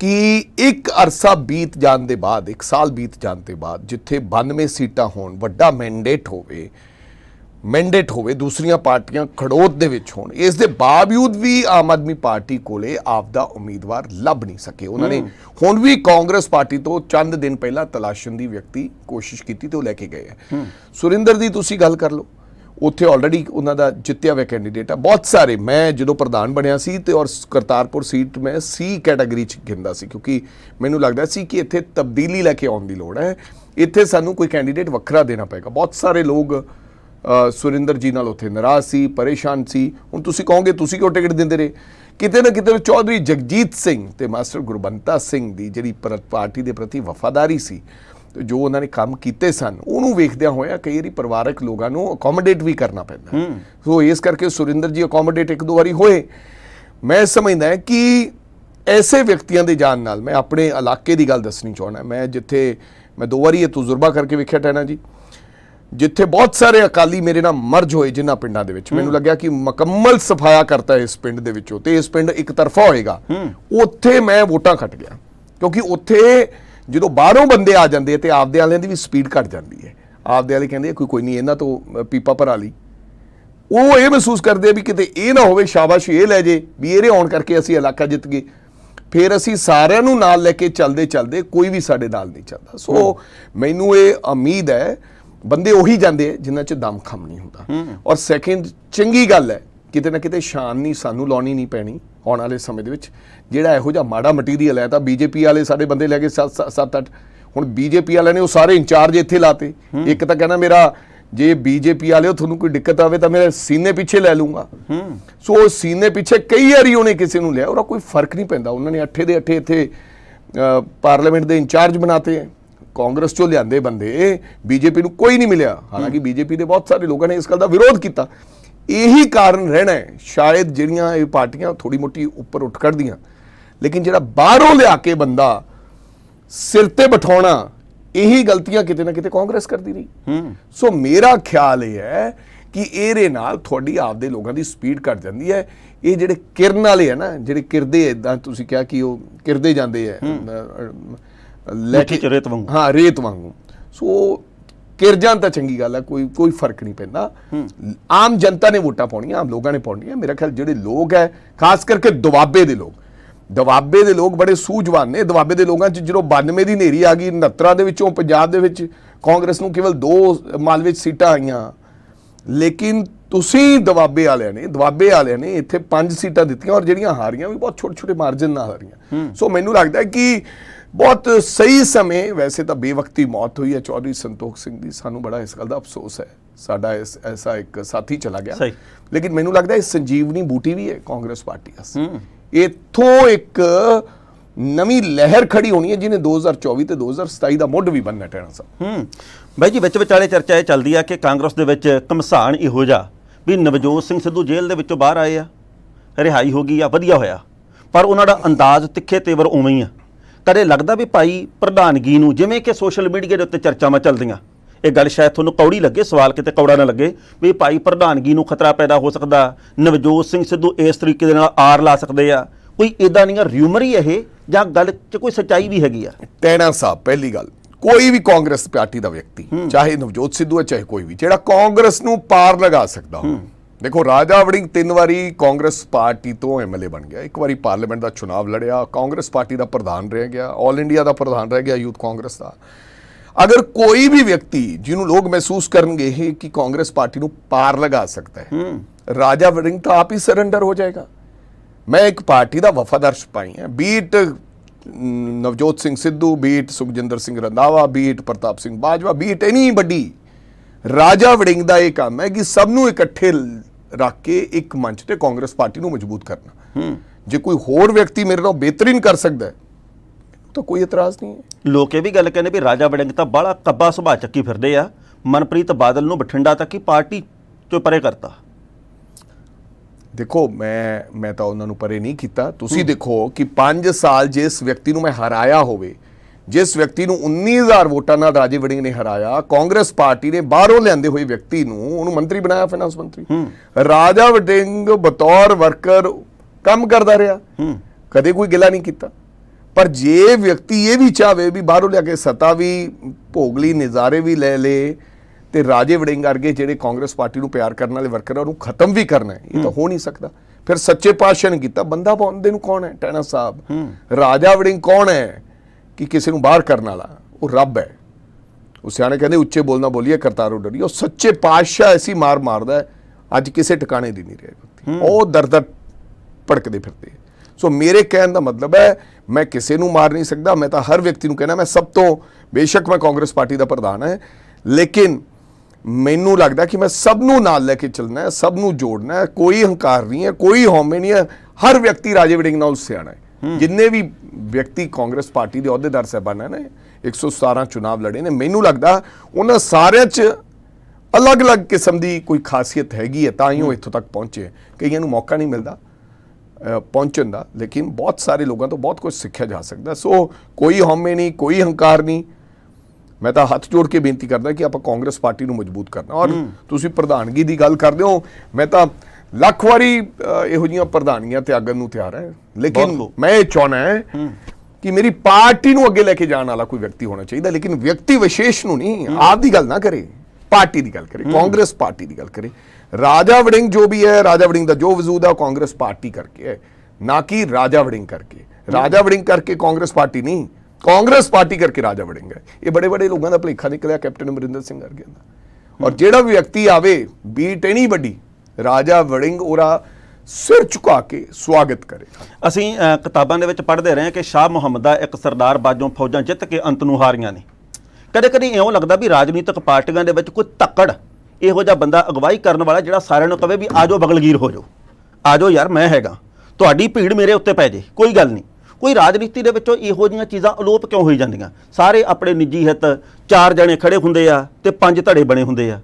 Speaker 2: ਕਿ ਇੱਕ ਅਰਸਾ ਬੀਤ ਜਾਣ ਦੇ ਬਾਅਦ ਇੱਕ ਸਾਲ ਬੀਤ ਜਾਣ ਦੇ ਬਾਅਦ ਜਿੱਥੇ 92 ਸੀਟਾਂ ਹੋਣ ਵੱਡਾ ਮੈਂਡੇਟ ਹੋਵੇ ਮੈਂਡੇਟ ਹੋਵੇ ਦੂਸਰੀਆਂ ਪਾਰਟੀਆਂ ਖੜੋਤ ਦੇ ਵਿੱਚ ਹੋਣ। ਇਸ ਦੇ ਬਾਵਜੂਦ ਵੀ ਆਮ ਆਦਮੀ ਪਾਰਟੀ ਕੋਲੇ ਆਪਦਾ ਉਮੀਦਵਾਰ ਲੱਭ ਨਹੀਂ ਸਕੇ। ਉਹਨਾਂ ਨੇ ਹੁਣ ਵੀ ਕਾਂਗਰਸ ਪਾਰਟੀ ਤੋਂ ਚੰਦ ਦਿਨ ਪਹਿਲਾਂ ਤਲਾਸ਼ਣ ਦੀ ਵਿਅਕਤੀ ਕੋਸ਼ਿਸ਼ ਕੀਤੀ ਤੇ ਉਹ ਲੈ ਕੇ ਗਏ ਹੈ। ਸੁਰਿੰਦਰ ਦੀ ਤੁਸੀਂ ਗੱਲ ਕਰ ਲਓ। ਉੱਥੇ ਆਲਰੇਡੀ ਉਹਨਾਂ ਦਾ ਜਿੱਤਿਆ ਹੋਇਆ ਕੈਂਡੀਡੇਟ ਆ। ਬਹੁਤ ਸਾਰੇ ਮੈਂ ਜਦੋਂ ਪ੍ਰਧਾਨ ਬਣਿਆ ਸੀ ਤੇ ਔਰ ਕਰਤਾਰਪੁਰ ਸੀਟ ਮੈਂ ਸੀ ਕੈਟਾਗਰੀ ਚ ਗਿੰਦਾ ਸੀ ਕਿਉਂਕਿ ਮੈਨੂੰ ਲੱਗਦਾ ਸੀ ਕਿ ਇੱਥੇ ਤਬਦੀਲੀ ਲੈ ਕੇ ਆਉਣ ਦੀ ਲੋੜ ਹੈ। ਇੱਥੇ ਸਾਨੂੰ ਕੋਈ ਕੈਂਡੀਡੇਟ ਵੱਖਰਾ ਦੇਣਾ ਪਏਗਾ। ਬਹੁਤ ਸਾਰੇ ਲੋਕ ਸੁਰਿੰਦਰ ਜੀ ਨਾਲ ਉੱਥੇ ਨਾਰਾਜ਼ ਸੀ ਪਰੇਸ਼ਾਨ ਸੀ। ਹੁਣ ਤੁਸੀਂ ਕਹੋਗੇ ਤੁਸੀਂ ਕਿਉਂ ਟਿਕਟ ਦਿੰਦੇ ਰਹੇ? ਕਿਤੇ ਨਾ ਕਿਤੇ ਚੌਧਰੀ ਜਗਜੀਤ ਸਿੰਘ ਤੇ ਮਾਸਟਰ ਗੁਰਬੰਤਾ ਸਿੰਘ ਦੀ ਜਿਹੜੀ ਪਰ- ਪਾਰਟੀ ਦੇ ਪ੍ਰਤੀ ਵਫਾਦਾਰੀ ਸੀ ਜੋ ਉਹਨਾਂ ਨੇ ਕੰਮ ਕੀਤੇ ਸਨ ਉਹਨੂੰ ਵੇਖਦਿਆਂ ਹੋਇਆ ਕਈ ਵਾਰੀ ਪਰਿਵਾਰਕ ਲੋਕਾਂ ਨੂੰ ਅਕੋਮੋਡੇਟ ਵੀ ਕਰਨਾ ਪੈਂਦਾ। ਸੋ ਇਸ ਕਰਕੇ ਸੁਰਿੰਦਰ ਜੀ ਅਕੋਮੋਡੇਟ ਇੱਕ ਦੋ ਵਾਰੀ ਹੋਏ। ਮੈਂ ਸਮਝਦਾ ਕਿ ਐਸੇ ਵਿਅਕਤੀਆਂ ਦੇ ਜਾਣ ਨਾਲ ਮੈਂ ਆਪਣੇ ਇਲਾਕੇ ਦੀ ਗੱਲ ਦੱਸਣੀ ਚਾਹੁੰਦਾ। ਮੈਂ ਜਿੱਥੇ ਮੈਂ ਦੋ ਵਾਰੀ ਇਹ ਤਜਰਬਾ ਕਰਕੇ ਵੇਖਿਆ ਟੈਨਾ ਜੀ। ਜਿੱਥੇ ਬਹੁਤ ਸਾਰੇ ਅਕਾਲੀ ਮੇਰੇ ਨਾਲ ਮਰਜ ਹੋਏ ਜਿਨ੍ਹਾਂ ਪਿੰਡਾਂ ਦੇ ਵਿੱਚ। ਮੈਨੂੰ ਲੱਗਿਆ ਕਿ ਮੁਕੰਮਲ ਸਫਾਇਆ ਕਰਤਾ ਇਸ ਪਿੰਡ ਦੇ ਵਿੱਚੋਂ ਤੇ ਇਸ ਪਿੰਡ ਇੱਕ ਤਰਫਾ ਹੋਏਗਾ। ਉੱਥੇ ਮੈਂ ਵੋਟਾਂ ਖੱਟ ਗਿਆ। ਕਿਉਂਕਿ ਉੱਥੇ ਜਦੋਂ ਬਾਹਰੋਂ ਬੰਦੇ ਆ ਜਾਂਦੇ ਤੇ ਆਪਦੇ ਵਾਲਿਆਂ ਦੀ ਵੀ ਸਪੀਡ ਘਟ ਜਾਂਦੀ ਹੈ। ਆਪਦੇ ਵਾਲੇ ਕਹਿੰਦੇ ਕੋਈ ਕੋਈ ਨਹੀਂ ਇਹਨਾਂ ਤੋਂ ਪੀਪਾ ਭਰਾ ਲਈ। ਉਹ ਇਹ ਮਹਿਸੂਸ ਕਰਦੇ ਆ ਵੀ ਕਿਤੇ ਇਹ ਨਾ ਹੋਵੇ ਸ਼ਾਬਾਸ਼ ਇਹ ਲੈ ਜੇ ਵੀ ਇਹਦੇ ਆਉਣ ਕਰਕੇ ਅਸੀਂ ਇਲਾਕਾ ਜਿੱਤ ਗਏ। ਫਿਰ ਅਸੀਂ ਸਾਰਿਆਂ ਨੂੰ ਨਾਲ ਲੈ ਕੇ ਚੱਲਦੇ ਚੱਲਦੇ ਕੋਈ ਵੀ ਸਾਡੇ ਨਾਲ ਨਹੀਂ ਚੱਲਦਾ। ਸੋ ਮੈਨੂੰ ਇਹ ਉਮੀਦ ਹੈ ਬੰਦੇ ਉਹੀ ਜਾਂਦੇ ਆ ਜਿਨ੍ਹਾਂ 'ਚ ਦਮ ਖਮ ਨਹੀਂ ਹੁੰਦਾ। ਔਰ ਸੈਕਿੰਡ ਚੰਗੀ ਗੱਲ ਹੈ ਕਿਤੇ ਨਾ ਕਿਤੇ ਸ਼ਾਨ ਨਹੀਂ ਸਾਨੂੰ ਲਾਉਣੀ ਨਹੀਂ ਪੈਣੀ ਆਉਣ ਵਾਲੇ ਸਮੇਂ ਦੇ ਵਿੱਚ। ਜਿਹੜਾ ਇਹੋ ਜਿਹਾ ਮਾੜਾ ਮਟੀਰੀਅਲ ਹੈ ਤਾਂ ਬੀਜੇਪੀ ਵਾਲੇ ਸਾਡੇ ਬੰਦੇ ਲੈ ਕੇ 7 8 ਹੁਣ ਬੀਜੇਪੀ ਵਾਲਿਆਂ ਨੇ ਉਹ ਸਾਰੇ ਇੰਚਾਰਜ ਇੱਥੇ ਲਾਤੇ। ਇੱਕ ਤਾਂ ਕਹਿੰਦਾ ਮੇਰਾ ਜੇ ਬੀਜੇਪੀ ਵਾਲਿਓ ਤੁਹਾਨੂੰ ਕੋਈ ਦਿੱਕਤ ਆਵੇ ਤਾਂ ਮੇਰੇ ਸੀਨੇ ਪਿੱਛੇ ਲੈ ਲੂੰਗਾ ਸੋ ਉਹ ਸੀਨੇ ਪਿੱਛੇ ਕਈ ਵਾਰੀ ਉਹਨੇ ਕਿਸੇ ਨੂੰ ਲਿਆ ਉਹਦਾ ਕੋਈ ਫ਼ਰਕ ਨਹੀਂ ਪੈਂਦਾ। ਉਹਨਾਂ ਨੇ ਅੱਠੇ ਦੇ ਅੱਠੇ ਇੱਥੇ ਪਾਰਲੀਮੈਂਟ ਦੇ ਇੰਚਾਰਜ ਬਣਾਤੇ ਹੈ ਕਾਂਗਰਸ ਚੋਂ ਲਿਆਂਦੇ ਬੰਦੇ ਬੀਜੇਪੀ ਨੂੰ ਕੋਈ ਨਹੀਂ ਮਿਲਿਆ। ਹਾਲਾਂਕਿ ਬੀਜੇਪੀ ਦੇ ਬਹੁਤ ਸਾਰੇ ਲੋਕਾਂ ਨੇ ਇਸ ਗੱਲ ਦਾ ਵਿਰੋਧ ਕੀਤਾ। ਇਹੀ ਕਾਰਨ ਰਹਿਣਾ ਹੈ। ਸ਼ਾਇਦ ਜਿਹੜੀਆਂ ਇਹ ਪਾਰਟੀਆਂ ਥੋੜੀ ਮੋਟੀ ਉੱਪਰ ਉੱਠ ਖੜਦੀਆਂ ਲੇਕਿਨ ਜਿਹੜਾ ਬਾਹਰੋਂ ਲਿਆ ਕੇ ਬੰਦਾ ਸਿਰ ਤੇ ਬਿਠਾਉਣਾ ਇਹੀ ਗਲਤੀਆਂ ਕਿਤੇ ਨਾ ਕਿਤੇ ਕਾਂਗਰਸ ਕਰਦੀ ਰਹੀ।
Speaker 1: ਹੂੰ।
Speaker 2: ਸੋ ਮੇਰਾ ਖਿਆਲ ਇਹ ਹੈ ਕਿ ਇਹਦੇ ਨਾਲ ਤੁਹਾਡੀ ਆਪਦੇ ਲੋਕਾਂ ਦੀ ਸਪੀਡ ਘਟ ਜਾਂਦੀ ਹੈ। ਇਹ ਜਿਹੜੇ ਕਿਰਨ ਵਾਲੇ ਆ ਨਾ ਜਿਹੜੇ ਕਿਰਦੇ ਇਦਾਂ ਤੁਸੀਂ ਕਿਹਾ ਕਿ ਉਹ ਕਿਰਦੇ ਜਾਂਦੇ ਆ ਲੈ
Speaker 1: ਚ ਰੇਤ ਵਾਂਗੂ।
Speaker 2: ਹਾਂ ਰੇਤ ਵਾਂਗੂ। ਸੋ ਕਿਰ ਜਾਣ ਤਾਂ ਚੰਗੀ ਗੱਲ ਹੈ ਕੋਈ ਕੋਈ ਫ਼ਰਕ ਨਹੀਂ ਪੈਂਦਾ। ਆਮ ਜਨਤਾ ਨੇ ਵੋਟਾਂ ਪਾਉਣੀਆਂ ਆਮ ਲੋਕਾਂ ਨੇ ਪਾਉਣੀਆਂ। ਮੇਰਾ ਖਿਆਲ ਜਿਹੜੇ ਲੋਕ ਹੈ ਖਾਸ ਕਰਕੇ ਦੁਆਬੇ ਦੇ ਲੋਕ। ਦੁਆਬੇ ਦੇ ਲੋਕ ਬੜੇ ਸੂਝਵਾਨ ਨੇ। ਦੁਆਬੇ ਦੇ ਲੋਕਾਂ 'ਚ ਜਦੋਂ 92 ਦੀ ਨੇਰੀ ਆ ਗਈ 69 ਦੇ ਵਿੱਚੋਂ ਪੰਜਾਬ ਦੇ ਵਿੱਚ ਕਾਂਗਰਸ ਨੂੰ ਕੇਵਲ ਦੋ ਮਾਲਵੇ ਸੀਟਾਂ ਆਈਆਂ। ਲੇਕਿਨ ਤੁਸੀਂ ਦਵਾਬੇ ਵਾਲਿਆਂ ਨੇ ਦਵਾਬੇ ਵਾਲਿਆਂ ਨੇ ਇੱਥੇ ਪੰਜ ਸੀਟਾਂ ਦਿੱਤੀਆਂ ਔਰ ਜਿਹੜੀਆਂ ਹਾਰੀਆਂ ਵੀ ਬਹੁਤ ਛੋਟੇ ਛੋਟੇ ਮਾਰਜਨ ਨਾਲ ਹਾਰੀਆਂ। ਸੋ ਮੈਨੂੰ ਲੱਗਦਾ ਕਿ ਬਹੁਤ ਸਹੀ ਸਮੇਂ ਵੈਸੇ ਤਾਂ ਬੇਵਕਤੀ ਮੌਤ ਹੋਈ ਹੈ ਚੌਧਰੀ ਸੰਤੋਖ ਸਿੰਘ ਦੀ। ਸਾਨੂੰ ਬੜਾ ਇਸ ਗੱਲ ਦਾ ਅਫਸੋਸ ਹੈ। ਸਾਡਾ ਇਸ ਐਸਾ ਇੱਕ ਸਾਥੀ ਚਲਾ ਗਿਆ।
Speaker 1: ਸਹੀ।
Speaker 2: ਲੇਕਿਨ ਮੈਨੂੰ ਲੱਗਦਾ ਹੈ ਸੰਜੀਵਨੀ ਬੂਟੀ ਵੀ ਹੈ ਕਾਂਗਰਸ ਪਾਰਟੀ ਵਾਸਤੇ ਇੱਥੋਂ ਇੱਕ ਨਵੀਂ ਲਹਿਰ ਖੜੀ ਹੋਣੀ ਹੈ ਜਿਹਨੇ 2024 ਤੇ 2027 ਦਾ ਮੁੱਢ ਵੀ ਬੰਨਣਾ ਟੈਣਾ ਸਾਹਿਬ।
Speaker 1: ਹੂੰ। ਬਾਈ ਜੀ ਵਿੱਚ ਵਿਚਾਲੇ ਚਰਚਾ ਇਹ ਚੱਲਦੀ ਆ ਕਿ ਕਾਂਗਰਸ ਦੇ ਵਿੱਚ ਕਮਸਾਨ ਇਹੋ ਜਿਹਾ ਵੀ ਨਵਜੋਤ ਸਿੰਘ ਸਿੱਧੂ ਜੇਲ੍ਹ ਦੇ ਵਿੱਚੋਂ ਬਾਹਰ ਆਏ ਆ ਰਿਹਾਈ ਹੋ ਗਈ ਆ ਵਧੀਆ ਹੋਇਆ। ਪਰ ਉਹਨਾਂ ਦਾ ਅੰਦਾਜ਼ ਤਿੱਖੇ ਤੇਵਰ ਉਵੇਂ ਹੀ ਆ। ਕਦੇ ਲੱਗਦਾ ਵੀ ਭਾਈ ਪ੍ਰਧਾਨਗੀ ਨੂੰ ਜਿਵੇਂ ਕਿ ਸੋਸ਼ਲ ਮੀਡੀਆ ਦੇ ਉੱਤੇ ਚਰਚਾਵਾਂ ਚੱਲਦੀਆਂ। ਇਹ ਗੱਲ ਸ਼ਾਇਦ ਤੁਹਾਨੂੰ ਕੌੜੀ ਲੱਗੇ ਸਵਾਲ ਕਿਤੇ ਕੌੜਾ ਨਾ ਲੱਗੇ ਵੀ ਭਾਈ ਪ੍ਰਧਾਨਗੀ ਨੂੰ ਖਤਰਾ ਪੈਦਾ ਹੋ ਸਕਦਾ ਨਵਜੋਤ ਸਿੰਘ ਸਿੱਧੂ ਇਸ ਤਰੀਕੇ ਦੇ ਨਾਲ ਆਰ ਲਾ ਸਕਦੇ ਆ। ਕੋਈ ਇਦਾਂ ਦੀਆਂ ਰਿਊਮਰ ਹੀ ਇਹ ਜਾਂ ਗੱਲ 'ਚ ਕੋਈ ਸੱਚਾਈ ਵੀ ਹੈਗੀ ਆ?
Speaker 2: ਟੈਣਾ ਸਾਹਿਬ ਪਹਿਲੀ ਗੱਲ ਕੋਈ ਵੀ ਕਾਂਗਰਸ ਪਾਰਟੀ ਦਾ ਵਿਅਕਤੀ ਚਾਹੇ ਨਵਜੋਤ ਸਿੱਧੂ ਹੈ ਚਾਹੇ ਕੋਈ ਵੀ ਜਿਹੜਾ ਕਾਂਗਰਸ ਨੂੰ ਪਾਰ ਲਗਾ ਸਕਦਾ ਹੋ। ਦੇਖੋ ਰਾਜਾ ਵੜਿੰਗ ਤਿੰਨ ਵਾਰੀ ਕਾਂਗਰਸ ਪਾਰਟੀ ਤੋਂ ਐਮਐਲਏ ਬਣ ਗਿਆ। ਇੱਕ ਵਾਰੀ ਪਾਰਲੀਮੈਂਟ ਦਾ ਚੁਣਾਵ ਲੜਿਆ ਕਾਂਗਰਸ ਪਾਰਟੀ ਦਾ ਪ੍ਰਧਾਨ ਰਹਿ ਗਿਆ ਆਲ ਇੰਡੀਆ ਦਾ ਪ੍ਰਧਾਨ ਰਹਿ ਗਿਆ ਯੂਥ ਕਾਂਗਰਸ ਦਾ। ਅਗਰ ਕੋਈ ਵੀ ਵਿਅਕਤੀ ਜਿਹਨੂੰ ਲੋਕ ਮਹਿਸੂਸ ਕਰਨਗੇ ਇਹ ਕਿ ਕਾਂਗਰਸ ਪਾਰਟੀ ਨੂੰ ਪਾਰ ਲਗਾ ਸਕਦਾ ਹੈ ਰਾਜਾ ਵੜਿੰਗ ਤਾਂ ਆਪ ਹੀ ਸਰੈਂਡਰ ਹੋ ਜਾਏਗਾ। ਮੈਂ ਇੱਕ ਪਾਰਟੀ ਦਾ ਵਫਾਦਾਰ ਸਿਪਾਹੀ ਹਾਂ। Beat Navjot Singh Sidhu beat Sukhjinder Singh Randhawa beat Partap Singh Bajwa beat ਇਨੀ ਵੱਡੀ ਰਾਜਾ ਵੜਿੰਗ ਦਾ ਇਹ ਕੰਮ ਹੈ ਕਿ ਸਭ ਨੂੰ ਇਕੱਠੇ ਰੱਖ ਕੇ ਇੱਕ ਮੰਚ ਤੇ ਕਾਂਗਰਸ ਪਾਰਟੀ ਨੂੰ ਮਜ਼ਬੂਤ ਕਰਨਾ। ਜੇ ਕੋਈ ਹੋਰ ਵਿਅਕਤੀ ਮੇਰੇ ਨਾਲੋਂ ਬਿਹਤਰੀਨ ਕਰ ਸਕਦਾ ਹੈ ਤਾਂ ਕੋਈ ਇਤਰਾਜ਼ ਨਹੀਂ
Speaker 1: ਲੋਕ ਇਹ ਵੀ ਗੱਲ ਕਹਿੰਦੇ ਵੀ ਰਾਜਾ ਵੜਿੰਗ ਤਾਂ ਬੜਾ ਕੱਬਾ ਸੁਭਾਅ ਚੱਕੀ ਫਿਰਦੇ ਆ। ਮਨਪ੍ਰੀਤ ਬਾਦਲ ਨੂੰ ਬਠਿੰਡਾ ਤੱਕ ਹੀ ਪਾਰਟੀ ਤੋਂ ਪਰੇ ਕਰਤਾ।
Speaker 2: ਦੇਖੋ ਮੈਂ ਮੈਂ ਤਾਂ ਉਹਨਾਂ ਨੂੰ ਪਰੇ ਨਹੀਂ ਕੀਤਾ। ਤੁਸੀਂ ਦੇਖੋ ਕਿ 5 ਸਾਲ ਜਿਸ ਵਿਅਕਤੀ ਨੂੰ ਮੈਂ ਹਰਾਇਆ ਹੋਵੇ ਜਿਸ ਵਿਅਕਤੀ ਨੂੰ 19000 ਵੋਟਾਂ ਨਾਲ ਰਾਜੇ ਵੜਿੰਗ ਨੇ ਹਰਾਇਆ ਕਾਂਗਰਸ ਪਾਰਟੀ ਨੇ ਬਾਹਰੋਂ ਲਿਆਂਦੇ ਹੋਏ ਵਿਅਕਤੀ ਨੂੰ ਉਹਨੂੰ ਮੰਤਰੀ ਬਣਾਇਆ ਫਾਈਨਾਂਸ ਮੰਤਰੀ। ਰਾਜਾ ਵੜਿੰਗ ਬਤੌਰ ਵਰਕਰ ਕੰਮ ਕਰਦਾ ਰਿਹਾ। ਕਦੇ ਕੋਈ ਗਿਲਾ ਨਹੀਂ ਕੀਤਾ। ਪਰ ਜੇ ਵਿਅਕਤੀ ਇਹ ਵੀ ਚਾਹਵੇ ਵੀ ਬਾਹਰੋਂ ਲਿਆ ਕੇ ਸਤਾ ਵੀ ਭੋਗਲੀ ਨਜ਼ਾਰੇ ਵੀ ਲੈ ਲੇ ਤੇ ਰਾਜੇ ਵੜਿੰਗ ਵਰਗੇ ਜਿਹੜੇ ਕਾਂਗਰਸ ਪਾਰਟੀ ਨੂੰ ਪਿਆਰ ਕਰਨ ਵਾਲੇ ਵਰਕਰ ਉਹਨੂੰ ਖਤਮ ਵੀ ਕਰਨਾ ਇਹ ਤਾਂ ਹੋ। ਨਹੀਂ ਸਕਦਾ। ਫਿਰ ਸੱਚੇ ਪਾਤਸ਼ਾਹ ਨੇ ਕੀਤਾ ਬੰਦਾ ਪਾਉਂਦੇ ਨੂੰ ਕੌਣ ਹੈ? ਟੈਣਾ ਸਾਹਿਬ। ਰਾਜਾ ਵੜਿੰਗ ਕੌਣ ਹੈ? ਕਿ ਕਿਸੇ ਨੂੰ ਬਾਹਰ ਕਰਨ ਵਾਲਾ ਉਹ ਰੱਬ ਹੈ। ਉਹ ਸਿਆਣੇ ਕਹਿੰਦੇ ਉੱਚੇ ਬੋਲਣਾ ਬੋਲੀਏ ਕਰਤਾਰੋ ਡਰੀ ਉਹ ਸੱਚੇ ਪਾਤਸ਼ਾਹ ਐਸੀ ਮਾਰ ਮਾਰਦਾ ਹੈ ਅੱਜ ਕਿਸੇ ਟਿਕਾਣੇ ਦੀ ਨਹੀਂ ਰਿਹਾ ਉਹ ਦਰ ਦਰ ਭੜਕਦੇ ਫਿਰਦੇ। ਸੋ ਮੇਰੇ ਕਹਿਣ ਦਾ ਮਤਲਬ ਹੈ ਮੈਂ ਕਿਸੇ ਨੂੰ ਮਾਰ ਨਹੀਂ ਸਕਦਾ ਮੈਂ ਤਾਂ ਹਰ ਵਿਅਕਤੀ ਨੂੰ ਕਹਿਣਾ ਮੈਂ ਸਭ ਤੋਂ ਬੇਸ਼ੱਕ ਮੈਂ ਕਾਂਗਰਸ ਪਾਰਟੀ ਦਾ ਪ੍ਰਧਾਨ ਹੈ। ਲੇਕਿਨ ਮੈਨੂੰ ਲੱਗਦਾ ਕਿ ਮੈਂ ਸਭ ਨੂੰ ਨਾਲ ਲੈ ਕੇ ਚੱਲਣਾ ਹੈ ਸਭ ਨੂੰ ਜੋੜਨਾ ਹੈ ਕੋਈ ਹੰਕਾਰ ਨਹੀਂ ਹੈ ਕੋਈ ਹਉਮੈ ਨਹੀਂ ਹੈ। ਹਰ ਵਿਅਕਤੀ ਰਾਜੇ ਵੜਿੰਗ ਨਾਲ ਸਿਆਣਾ ਹੈ। ਜਿੰਨੇ ਵੀ ਵਿਅਕਤੀ ਕਾਂਗਰਸ ਪਾਰਟੀ ਦੇ ਅਹੁਦੇਦਾਰ ਸਾਹਿਬਾਨਾਂ ਨੇ 117 ਚੁਣਾਵ ਲੜੇ ਨੇ ਮੈਨੂੰ ਲੱਗਦਾ ਉਹਨਾਂ ਸਾਰਿਆਂ 'ਚ ਅਲੱਗ-ਅਲੱਗ ਕਿਸਮ ਦੀ ਕੋਈ ਖਾਸੀਅਤ ਹੈਗੀ ਹੈ ਤਾਂ ਹੀ ਉਹ ਇੱਥੋਂ ਤੱਕ ਪਹੁੰਚੇ ਕਈਆਂ ਨੂੰ ਮੌਕਾ ਨਹੀਂ ਮਿਲਦਾ ਪਹੁੰਚਣ ਦਾ ਲੇਕਿਨ ਬਹੁਤ ਸਾਰੇ ਲੋਕਾਂ ਤੋਂ ਬਹੁਤ ਕੁਝ ਸਿੱਖਿਆ ਜਾ ਸਕਦਾ ਸੋ ਕੋਈ ਹਉਮੈ ਨਹੀਂ ਕੋਈ ਹੰਕਾਰ ਨਹੀਂ। ਮੈਂ ਤਾਂ ਹੱਥ ਜੋੜ ਕੇ ਬੇਨਤੀ ਕਰਦਾ ਕਿ ਆਪਾਂ ਕਾਂਗਰਸ ਪਾਰਟੀ ਨੂੰ ਮਜ਼ਬੂਤ ਕਰਨਾ। ਔਰ ਤੁਸੀਂ ਪ੍ਰਧਾਨਗੀ ਦੀ ਗੱਲ ਕਰਦੇ ਹੋ ਮੈਂ ਤਾਂ ਲੱਖ ਵਾਰੀ ਇਹੋ ਜੀਆਂ ਪ੍ਰਧਾਨੀਆਂ ਤਿਆਗਣ ਨੂੰ ਤਿਆਰ ਹੈ। ਲੇਕਿਨ। ਮੈਂ ਇਹ ਚਾਹਣਾ ਹੈ ਕਿ ਮੇਰੀ ਪਾਰਟੀ ਨੂੰ ਅੱਗੇ ਲੈ ਕੇ ਜਾਣ ਵਾਲਾ ਕੋਈ ਵਿਅਕਤੀ ਹੋਣਾ ਚਾਹੀਦਾ ਲੇਕਿਨ ਵਿਅਕਤੀ ਵਿਸ਼ੇਸ਼ ਨੂੰ ਨਹੀਂ ਆਪ ਦੀ ਗੱਲ ਨਾ ਕਰੇ ਪਾਰਟੀ ਦੀ ਗੱਲ ਕਰੇ ਕਾਂਗਰਸ ਪਾਰਟੀ ਦੀ ਗੱਲ ਕਰੇ। ਰਾਜਾ ਵੜਿੰਗ ਜੋ ਵੀ ਹੈ ਰਾਜਾ ਵੜਿੰਗ ਦਾ ਜੋ ਵਜੂਦ ਹੈ ਕਾਂਗਰਸ ਪਾਰਟੀ ਕਰਕੇ ਹੈ ਨਾ ਕਿ ਰਾਜਾ ਵੜਿੰਗ ਕਰਕੇ। ਰਾਜਾ ਵੜਿੰਗ ਕਰਕੇ ਕਾਂਗਰਸ ਪਾਰਟੀ ਨਹੀਂ ਕਾਂਗਰਸ ਪਾਰਟੀ ਕਰਕੇ ਰਾਜਾ ਵੜਿੰਗ ਹੈ। ਇਹ ਬੜੇ ਬੜੇ ਲੋਕਾਂ ਦਾ ਭਲੇਖਾ ਨਿਕਲਿਆ ਕੈਪਟਨ ਅਮਰਿੰਦਰ ਸਿੰਘ ਵਰਗੇ ਦਾ। ਔਰ ਜਿਹੜਾ ਵੀ ਵਿਅਕਤੀ ਆਵੇ ਬੀਟ ਐਨੀ ਵੱਡੀ ਰਾਜਾ ਵੜਿੰਗ ਉਹਦਾ ਸਿਰ ਝੁਕਾ ਕੇ ਸਵਾਗਤ ਕਰੇ।
Speaker 1: ਅਸੀਂ ਕਿਤਾਬਾਂ ਦੇ ਵਿੱਚ ਪੜ੍ਹਦੇ ਰਹੇ ਹਾਂ ਕਿ ਸ਼ਾਹ ਮੁਹੰਮਦ ਦਾ ਇੱਕ ਸਰਦਾਰ ਬਾਜੋਂ ਫੌਜਾਂ ਜਿੱਤ ਕੇ ਅੰਤ ਨੂੰ ਹਾਰੀਆਂ ਨੇ। ਕਦੇ ਕਦੇ ਇਉਂ ਲੱਗਦਾ ਵੀ ਰਾਜਨੀਤਿਕ ਪਾਰਟੀਆਂ ਦੇ ਵਿੱਚ ਕੋਈ ਤੱਕੜ ਇਹੋ ਜਿਹਾ ਬੰਦਾ ਅਗਵਾਈ ਕਰਨ ਵਾਲਾ ਜਿਹੜਾ ਸਾਰਿਆਂ ਨੂੰ ਕਵੇ ਵੀ ਆਜੋ ਬਗਲਗੀਰ ਹੋ ਜਾਓ। ਆਜੋ ਯਾਰ, ਮੈਂ ਹੈਗਾ। ਤੁਹਾਡੀ ਭੀੜ ਮੇਰੇ ਉੱਤੇ ਪੈ ਜੇ, ਕੋਈ ਗੱਲ ਨਹੀਂ। ਕੋਈ ਰਾਜਨੀਤੀ ਦੇ ਵਿੱਚੋਂ ਇਹੋ ਜਿਹੀਆਂ ਚੀਜ਼ਾਂ ਅਲੋਪ ਕਿਉਂ ਹੋਈ ਜਾਂਦੀਆਂ? ਸਾਰੇ ਆਪਣੇ ਨਿੱਜੀ ਹਿੱਤ, ਚਾਰ ਜਣੇ ਖੜੇ ਹੁੰਦੇ ਆ ਤੇ ਪੰਜ ਧੜੇ ਬਣੇ ਹੁੰਦੇ ਆ।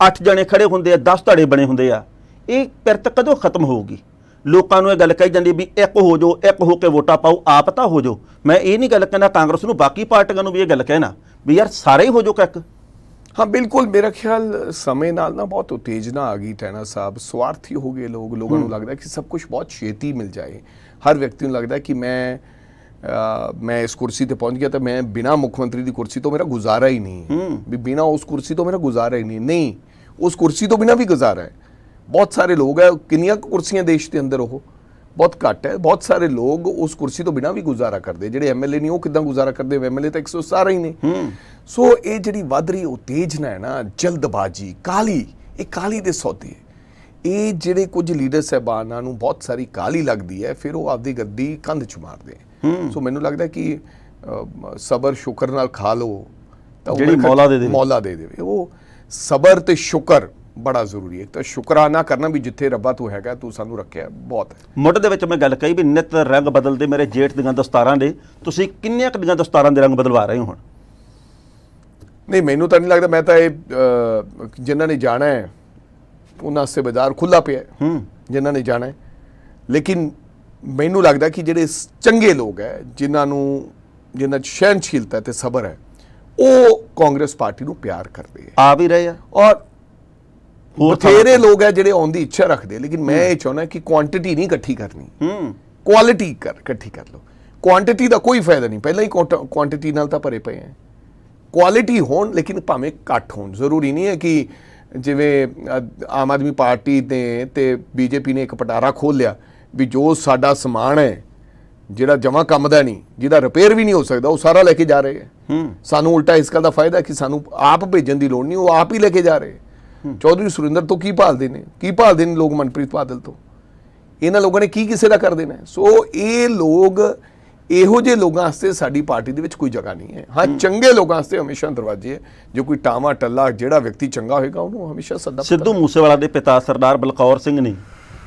Speaker 1: ਅੱਠ ਜਣੇ ਖੜੇ ਹੁੰਦੇ ਆ 10 ਧੜੇ ਬਣੇ ਹੁੰਦੇ ਆ। ਇਹ ਪਿਰਤ ਕਦੋਂ ਖਤਮ ਹੋਊਗੀ? ਲੋਕਾਂ ਨੂੰ ਇਹ ਗੱਲ ਕਹੀ ਜਾਂਦੀ ਵੀ ਇੱਕ ਹੋ ਜਾਓ ਇੱਕ ਹੋ ਕੇ ਵੋਟਾਂ ਪਾਓ ਆਪ ਤਾਂ ਹੋ ਜਾਓ। ਮੈਂ ਇਹ ਨਹੀਂ ਗੱਲ ਕਹਿੰਦਾ ਕਾਂਗਰਸ ਨੂੰ ਬਾਕੀ ਪਾਰਟੀਆਂ ਨੂੰ ਵੀ ਇਹ ਗੱਲ ਕਹਿਣਾ ਵੀ ਯਾਰ ਸਾਰੇ ਹੀ ਹੋ ਜਾਓ ਇੱਕ
Speaker 2: ਹਾਂ ਬਿਲਕੁਲ। ਮੇਰਾ ਖਿਆਲ ਸਮੇਂ ਨਾਲ ਨਾ ਬਹੁਤ ਉਤੇਜਨਾ ਆ ਗਈ ਟੈਨਾ ਸਾਹਿਬ। ਸਵਾਰਥੀ ਹੋ ਗਏ ਲੋਕ। ਲੋਕਾਂ ਨੂੰ ਲੱਗਦਾ ਕਿ ਸਭ ਕੁਝ ਬਹੁਤ ਛੇਤੀ ਮਿਲ ਜਾਏ। ਹਰ ਵਿਅਕਤੀ ਨੂੰ ਲੱਗਦਾ ਕਿ ਮੈਂ ਮੈਂ ਇਸ ਕੁਰਸੀ ਤੇ ਪਹੁੰਚ ਗਿਆ ਤਾਂ ਮੈਂ ਬਿਨਾ ਮੁੱਖ ਮੰਤਰੀ ਦੀ ਕੁਰਸੀ ਤੋਂ ਮੇਰਾ ਗੁਜ਼ਾਰਾ ਹੀ ਨਹੀਂ। ਵੀ ਬਿਨਾ ਉਸ ਕੁਰਸੀ ਤੋਂ ਮੇਰਾ ਗੁਜ਼ਾਰਾ ਹੀ ਨਹੀਂ ਨਹੀਂ ਉਸ ਕੁਰਸੀ ਤੋਂ ਬਿਨਾ ਵੀ ਗੁਜ਼ਾਰਾ ਹੈ। ਬਹੁਤ ਸਾਰੇ ਲੋਕ ਹੈ ਕਿੰਨੀਆਂ ਕੁਰਸੀਆਂ ਦੇਸ਼ ਦੇ ਅੰਦਰ ਉਹ? ਬਹੁਤ ਘੱਟ ਹੈ। ਬਹੁਤ ਸਾਰੇ ਲੋਕ ਉਸ ਕੁਰਸੀ ਤੋਂ ਬਿਨਾ ਵੀ ਗੁਜ਼ਾਰਾ ਕਰਦੇ। ਜਿਹੜੇ ਐਮਐਲਏ ਨਹੀਂ ਉਹ ਕਿਦਾਂ ਗੁਜ਼ਾਰਾ ਕਰਦੇ? ਐਮਐਲਏ ਤਾਂ 117 ਹੀ ਨੇ। ਸੋ ਇਹ ਜਿਹੜੀ ਵੱਧ ਰਹੀ ਉਤੇਜਨਾ ਹੈ ਨਾ। ਜਲਦਬਾਜ਼ੀ ਕਾਲੀ ਇਹ ਕਾਲੀ ਦੇ ਸੌਦੇ। ਇਹ ਜਿਹੜੇ ਕੁਝ ਲੀਡਰ ਸਹਿਬਾਨਾਂ ਨੂੰ ਬਹੁਤ ਸਾਰੀ ਕਾਲੀ ਲੱਗਦੀ ਹੈ ਫਿਰ ਉਹ ਆਪਦੀ ਗੱਦੀ ਕੰਧ ਚ ਮਾਰਦੇ ਹੈ। ਸੋ ਮੈਨੂੰ ਲੱਗਦਾ ਕਿ ਸਬਰ ਸ਼ੁਕਰ ਨਾਲ ਖਾ ਲਓ ਤਾਂ
Speaker 1: ਜਿਹੜੀ ਮੌਲਾ ਦੇ ਦੇਵੇ।
Speaker 2: ਮੌਲਾ ਦੇ ਦੇਵੇ। ਉਹ ਸਬਰ ਤੇ ਸ਼ੁਕਰ ਬੜਾ ਜ਼ਰੂਰੀ ਹੈ। ਤਾਂ ਸ਼ੁਕਰਾਨਾ ਕਰਨਾ ਵੀ ਜਿੱਥੇ ਰੱਬਾ ਤੂੰ ਹੈਗਾ ਤੂੰ ਸਾਨੂੰ ਰੱਖਿਆ। ਬਹੁਤ
Speaker 1: ਮੁੱਢ ਦੇ ਵਿੱਚ ਮੈਂ ਗੱਲ ਕਹੀ ਵੀ ਨਿਤ ਰੰਗ ਬਦਲਦੇ ਮੇਰੇ ਜੇਠ ਦੀਆਂ ਦਸਤਾਰਾਂ ਦੇ। ਤੁਸੀਂ ਕਿੰਨੀਆਂ ਕੁ ਦੀਆਂ ਦਸਤਾਰਾਂ ਦੇ ਰੰਗ ਬਦਲਵਾ ਰਹੇ ਹੋ ਹੁਣ?
Speaker 2: ਨਹੀਂ ਮੈਨੂੰ ਤਾਂ ਨਹੀਂ ਲੱਗਦਾ। ਮੈਂ ਤਾਂ ਇਹ ਜਿਨ੍ਹਾਂ ਨੇ ਜਾਣਾ ਹੈ ਉਹਨਾਂ ਵਾਸਤੇ ਬਾਜ਼ਾਰ ਖੁੱਲਾ ਪਿਆ ਹੈ।
Speaker 1: ਹੂੰ।
Speaker 2: ਜਿਨ੍ਹਾਂ ਨੇ ਜਾਣਾ ਹੈ। ਲੇਕਿਨ ਮੈਨੂੰ ਲੱਗਦਾ ਕਿ ਜਿਹੜੇ ਚੰਗੇ ਲੋਕ ਹੈ ਜਿਨ੍ਹਾਂ ਨੂੰ ਜਿਨ੍ਹਾਂ 'ਚ ਸਹਿਨਸ਼ੀਲਤਾ ਤੇ ਸਬਰ ਹੈ ਉਹ ਕਾਂਗਰਸ ਪਾਰਟੀ ਨੂੰ ਪਿਆਰ ਕਰਦੇ
Speaker 1: ਆ ਵੀ ਰਹੇ ਆ।
Speaker 2: ਔਰ ਬਥੇਰੇ ਲੋਕ ਹੈ ਜਿਹੜੇ ਆਉਣ ਦੀ ਇੱਛਾ ਰੱਖਦੇ ਲੇਕਿਨ ਮੈਂ ਇਹ ਚਾਹੁੰਦਾ ਕਿ ਕੁਆਂਟੀਟੀ ਨਹੀਂ ਇਕੱਠੀ ਕਰਨੀ।
Speaker 1: ਹੂੰ।
Speaker 2: ਕੁਆਲਿਟੀ ਕਰ ਇਕੱਠੀ ਕਰ ਲਓ। ਕੁਆਂਟੀਟੀ ਦਾ ਕੋਈ ਫਾਇਦਾ ਨਹੀਂ। ਪਹਿਲਾਂ ਹੀ ਕੁਆਂਟੀਟੀ ਨਾਲ ਤਾਂ ਭਰੇ ਪਏ ਹੈ ਕੁਆਲਿਟੀ ਹੋਣ ਲੇਕਿਨ ਭਾਵੇਂ ਘੱਟ ਹੋਣ। ਜ਼ਰੂਰੀ ਨਹੀਂ ਹੈ ਕਿ ਜਿਵੇਂ ਆਮ ਆਦਮੀ ਪਾਰਟੀ ਨੇ ਤੇ ਬੀਜੇਪੀ ਨੇ ਇੱਕ ਪਟਾਰਾ ਖੋਲ ਲਿਆ ਵੀ ਜੋ ਸਾਡਾ ਸਮਾਨ ਹੈ ਜਿਹੜਾ ਜਮਾ ਕੰਮ ਦਾ ਨਹੀਂ ਜਿਹਦਾ ਰਿਪੇਅਰ ਵੀ ਨਹੀਂ ਹੋ ਸਕਦਾ ਉਹ ਸਾਰਾ ਲੈ ਕੇ ਜਾ ਰਹੇ ਹੈ
Speaker 1: ਹੂੰ।
Speaker 2: ਸਾਨੂੰ ਉਲਟਾ ਇਸ ਗੱਲ ਦਾ ਫਾਇਦਾ ਕਿ ਸਾਨੂੰ ਆਪ ਭੇਜਣ ਦੀ ਲੋੜ ਨਹੀਂ ਉਹ ਆਪ ਹੀ ਲੈ ਕੇ ਜਾ ਰਹੇ ਚੌਧਰੀ ਸੁਰਿੰਦਰ ਤੋਂ ਕੀ ਭਾਲਦੇ ਨੇ? ਕੀ ਭਾਲਦੇ ਨੇ ਲੋਕ ਮਨਪ੍ਰੀਤ ਬਾਦਲ ਤੋਂ? ਇਹਨਾਂ ਲੋਕਾਂ ਨੇ ਕੀ ਕਿਸੇ ਦਾ ਕਰ ਦੇਣਾ? ਸੋ ਇਹ ਲੋਕ ਇਹੋ ਜਿਹੇ ਲੋਕਾਂ ਵਾਸਤੇ ਸਾਡੀ ਪਾਰਟੀ ਦੇ ਵਿੱਚ ਕੋਈ ਜਗ੍ਹਾ ਨਹੀਂ ਹੈ। ਹਾਂ ਚੰਗੇ ਲੋਕਾਂ ਵਾਸਤੇ ਹਮੇਸ਼ਾ ਦਰਵਾਜ਼ੇ ਹੈ। ਜੋ ਕੋਈ ਟਾਵਾ ਟੱਲਾ ਜਿਹੜਾ ਵਿਅਕਤੀ ਚੰਗਾ ਹੋਏਗਾ ਉਹਨੂੰ ਹਮੇਸ਼ਾ ਸੱਦਾ
Speaker 1: ਸਿੱਧੂ ਮੂਸੇਵਾਲਾ ਦੇ ਪਿਤਾ ਸਰਦਾਰ ਬਲਕੌਰ ਸਿੰਘ ਨੇ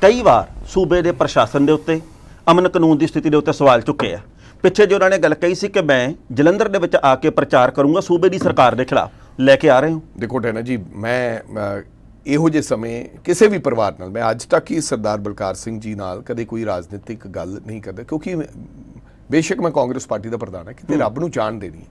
Speaker 1: ਕਈ ਵਾਰ ਸੂਬੇ ਦੇ ਪ੍ਰਸ਼ਾਸਨ ਦੇ ਉੱਤੇ ਅਮਨ ਕਾਨੂੰਨ ਦੀ ਸਥਿਤੀ ਦੇ ਉੱਤੇ ਸਵਾਲ ਚੁੱਕੇ ਆ। ਪਿੱਛੇ ਜੋ ਉਹਨਾਂ ਨੇ ਗੱਲ ਕਹੀ ਸੀ ਕਿ ਮੈਂ ਜਲੰਧਰ ਦੇ ਵਿੱਚ ਆ ਕੇ ਪ੍ਰਚਾਰ ਕਰੂੰਗਾ ਸੂਬੇ ਦੀ ਸਰਕਾਰ ਦੇ ਖਿਲਾਫ। ਲੈ ਕੇ ਆ ਰਹੇ ਹਾਂ?
Speaker 2: ਦੇਖੋ ਟੈਨਾ ਜੀ ਮੈਂ ਇਹੋ ਜਿਹੇ ਸਮੇਂ ਕਿਸੇ ਵੀ ਪਰਿਵਾਰ ਨਾਲ ਮੈਂ ਅੱਜ ਤੱਕ ਹੀ ਸਰਦਾਰ ਬਲਕਾਰ ਸਿੰਘ ਜੀ ਨਾਲ ਕਦੇ ਕੋਈ ਰਾਜਨੀਤਿਕ ਗੱਲ ਨਹੀਂ ਕਰਦਾ ਕਿਉਂਕਿ ਬੇਸ਼ੱਕ ਮੈਂ ਕਾਂਗਰਸ ਪਾਰਟੀ ਦਾ ਪ੍ਰਧਾਨ ਹਾਂ ਕਿਤੇ ਰੱਬ ਨੂੰ ਜਾਣ ਦੇਣੀ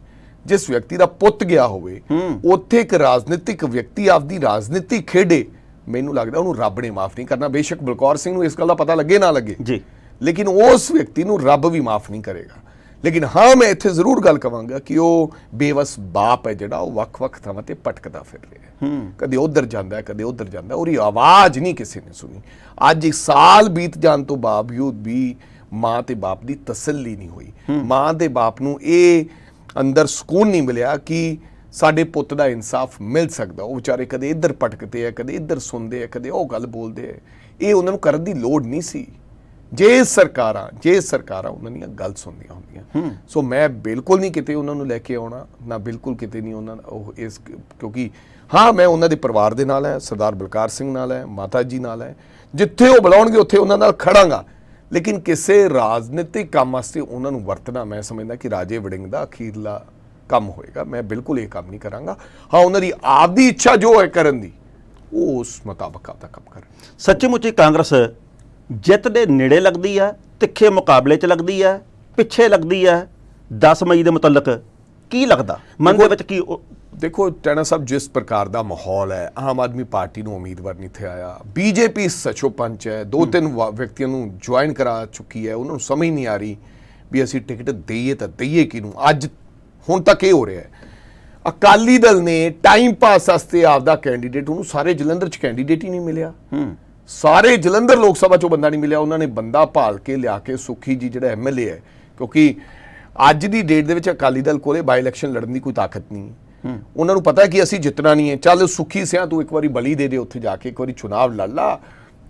Speaker 2: ਜਿਸ ਵਿਅਕਤੀ ਦਾ ਪੁੱਤ ਗਿਆ ਹੋਵੇ ਉੱਥੇ ਇੱਕ ਰਾਜਨੀਤਿਕ ਵਿਅਕਤੀ ਆਪਦੀ ਰਾਜਨੀਤੀ ਖੇਡੇ ਮੈਨੂੰ ਲੱਗਦਾ ਉਹਨੂੰ ਰੱਬ ਨੇ ਮਾਫ ਨਹੀਂ ਕਰਨਾ ਬੇਸ਼ੱਕ ਬਲਕੌਰ ਸਿੰਘ ਨੂੰ ਇਸ ਗੱਲ ਦਾ ਪਤਾ ਲੱਗੇ ਨਾ ਲੱਗੇ।
Speaker 1: ਜੀ।
Speaker 2: ਲੇਕਿਨ ਉਸ ਵਿਅਕਤੀ ਨੂੰ ਰੱਬ ਵੀ ਮਾਫ ਨਹੀਂ ਕਰੇਗਾ। ਲੇਕਿਨ ਹਾਂ ਮੈਂ ਇੱਥੇ ਜ਼ਰੂਰ ਗੱਲ ਕਵਾਂਗਾ ਕਿ ਉਹ ਬੇਵਸ ਬਾਪ ਹੈ ਜਿਹੜਾ ਉਹ ਵੱਖ-ਵੱਖ ਥਾਵਾਂ ਤੇ ਭਟਕਦਾ ਫਿਰ ਰਿਹਾ ਹੈ। ਕਦੇ ਉਧਰ ਜਾਂਦਾ ਕਦੇ ਉਧਰ ਜਾਂਦਾ ਉਹਦੀ ਆਵਾਜ਼ ਨਹੀਂ ਕਿਸੇ ਨੇ ਸੁਣੀ। ਅੱਜ ਇੱਕ ਸਾਲ ਬੀਤ ਜਾਣ ਤੋਂ ਬਾਵਜੂਦ ਵੀ ਮਾਂ ਤੇ ਬਾਪ ਦੀ ਤਸੱਲੀ ਨਹੀਂ ਹੋਈ। ਮਾਂ ਤੇ ਬਾਪ ਨੂੰ ਇਹ ਅੰਦਰ ਸਕੂਨ ਨਹੀਂ ਮਿਲਿਆ ਕਿ ਸਾਡੇ ਪੁੱਤ ਦਾ ਇਨਸਾਫ ਮਿਲ ਸਕਦਾ। ਉਹ ਵਿਚਾਰੇ ਕਦੇ ਇੱਧਰ ਭਟਕਦੇ ਆ ਕਦੇ ਇੱਧਰ ਸੁਣਦੇ ਆ ਕਦੇ ਉਹ ਗੱਲ ਬੋਲਦੇ ਆ। ਇਹ ਉਹਨਾਂ ਨੂੰ ਕਰਨ ਦੀ ਲੋੜ ਨਹੀਂ ਸੀ। ਜੇ ਸਰਕਾਰਾਂ ਜੇ ਸਰਕਾਰਾਂ ਉਹਨਾਂ ਦੀਆਂ ਗੱਲ ਸੁਣਦੀਆਂ ਹੁੰਦੀਆਂ। ਸੋ ਮੈਂ ਬਿਲਕੁਲ ਨਹੀਂ ਕਿਤੇ ਉਹਨਾਂ ਨੂੰ ਲੈ ਕੇ ਆਉਣਾ ਨਾ ਬਿਲਕੁਲ ਕਿਤੇ ਨਹੀਂ ਉਹਨਾਂ ਉਹ ਇਸ ਕਿਉਂਕਿ ਹਾਂ ਮੈਂ ਉਹਨਾਂ ਦੇ ਪਰਿਵਾਰ ਦੇ ਨਾਲ ਹੈ ਸਰਦਾਰ ਬਲਕਾਰ ਸਿੰਘ ਨਾਲ ਹੈ ਮਾਤਾ ਜੀ ਨਾਲ ਹੈ। ਜਿੱਥੇ ਉਹ ਬੁਲਾਉਣਗੇ ਉੱਥੇ ਉਹਨਾਂ ਨਾਲ ਖੜਾਂਗਾ। ਲੇਕਿਨ ਕਿਸੇ ਰਾਜਨੀਤਿਕ ਕੰਮ ਵਾਸਤੇ ਉਹਨਾਂ ਨੂੰ ਵਰਤਣਾ ਮੈਂ ਸਮਝਦਾ ਕਿ ਰਾਜੇ ਵੜਿੰਗ ਦਾ ਅਖੀਰਲਾ ਕੰਮ ਹੋਏਗਾ। ਮੈਂ ਬਿਲਕੁਲ ਇਹ ਕੰਮ ਨਹੀਂ ਕਰਾਂਗਾ। ਹਾਂ ਉਹਨਾਂ ਦੀ ਆਪਦੀ ਇੱਛਾ ਜੋ ਹੈ ਕਰਨ ਦੀ ਉਹ ਉਸ ਮੁਤਾਬਕ ਆਪਦਾ ਕੰਮ ਕਰਨ।
Speaker 1: ਸੱਚੀ ਮੁੱਚੀ ਕਾਂਗਰਸ ਜਿੱਤ ਦੇ ਨੇੜੇ ਲੱਗਦੀ ਆ ਤਿੱਖੇ ਮੁਕਾਬਲੇ 'ਚ ਲੱਗਦੀ ਆ ਪਿੱਛੇ ਲੱਗਦੀ ਆ 10 ਮਈ ਦੇ ਮੁਤਲਕ ਕੀ ਲੱਗਦਾ? ਮਨ ਦੇ ਵਿੱਚ ਕੀ
Speaker 2: ਦੇਖੋ ਟੈਣਾ ਸਾਹਿਬ ਜਿਸ ਪ੍ਰਕਾਰ ਦਾ ਮਾਹੌਲ ਹੈ ਆਮ ਆਦਮੀ ਪਾਰਟੀ ਨੂੰ ਉਮੀਦਵਾਰ ਨਹੀਂ ਇੱਥੇ ਆਇਆ। ਬੀਜੇਪੀ ਸਚੋ ਪੰਚ ਹੈ ਦੋ ਤਿੰਨ ਵਿਅਕਤੀਆਂ ਨੂੰ ਜੁਆਇਨ ਕਰਾ ਚੁੱਕੀ ਹੈ ਉਹਨਾਂ ਨੂੰ ਸਮਝ ਨਹੀਂ ਆ ਰਹੀ ਵੀ ਅਸੀਂ ਟਿਕਟ ਦਈਏ ਤਾਂ ਦਈਏ ਕਿਹਨੂੰ। ਅੱਜ ਹੁਣ ਤੱਕ ਇਹ ਹੋ ਰਿਹਾ ਹੈ। ਅਕਾਲੀ ਦਲ ਨੇ ਟਾਈਮ ਪਾਸ ਵਾਸਤੇ ਆਪਦਾ ਕੈਂਡੀਡੇਟ ਉਹਨੂੰ ਸਾਰੇ ਜਲੰਧਰ ਚ ਕੈਂਡੀਡੇਟ ਹੀ ਨਹੀਂ ਮਿਲਿਆ। ਸਾਰੇ ਜਲੰਧਰ ਲੋਕ ਸਭਾ ਚੋਂ ਬੰਦਾ ਨਹੀਂ ਮਿਲਿਆ ਉਹਨਾਂ ਨੇ ਬੰਦਾ ਭਾਲ ਕੇ ਲਿਆ ਕੇ ਸੁਖੀ ਜੀ ਜਿਹੜਾ ਐਮਐਲਏ ਹੈ ਕਿਉਂਕਿ ਅੱਜ ਦੀ ਡੇਟ ਦੇ ਵਿੱਚ ਅਕਾਲੀ ਦਲ ਕੋਲੇ ਬਾਈ ਇਲੈਕਸ਼ਨ ਲੜਨ ਦੀ ਕੋਈ ਤਾਕਤ ਨਹੀਂ ਉਹਨਾਂ ਨੂੰ ਪਤਾ ਹੈ ਕਿ ਅਸੀਂ ਜਿੱਤਣਾ ਨਹੀਂ ਹੈ। ਚੱਲ ਸੁਖੀ ਸਿਆ ਤੂੰ ਇੱਕ ਵਾਰੀ ਬਲੀ ਦੇ ਦੇ ਉੱਥੇ ਜਾ ਕੇ ਇੱਕ ਵਾਰੀ ਚੁਣਾਵ ਲੜ ਲਾ।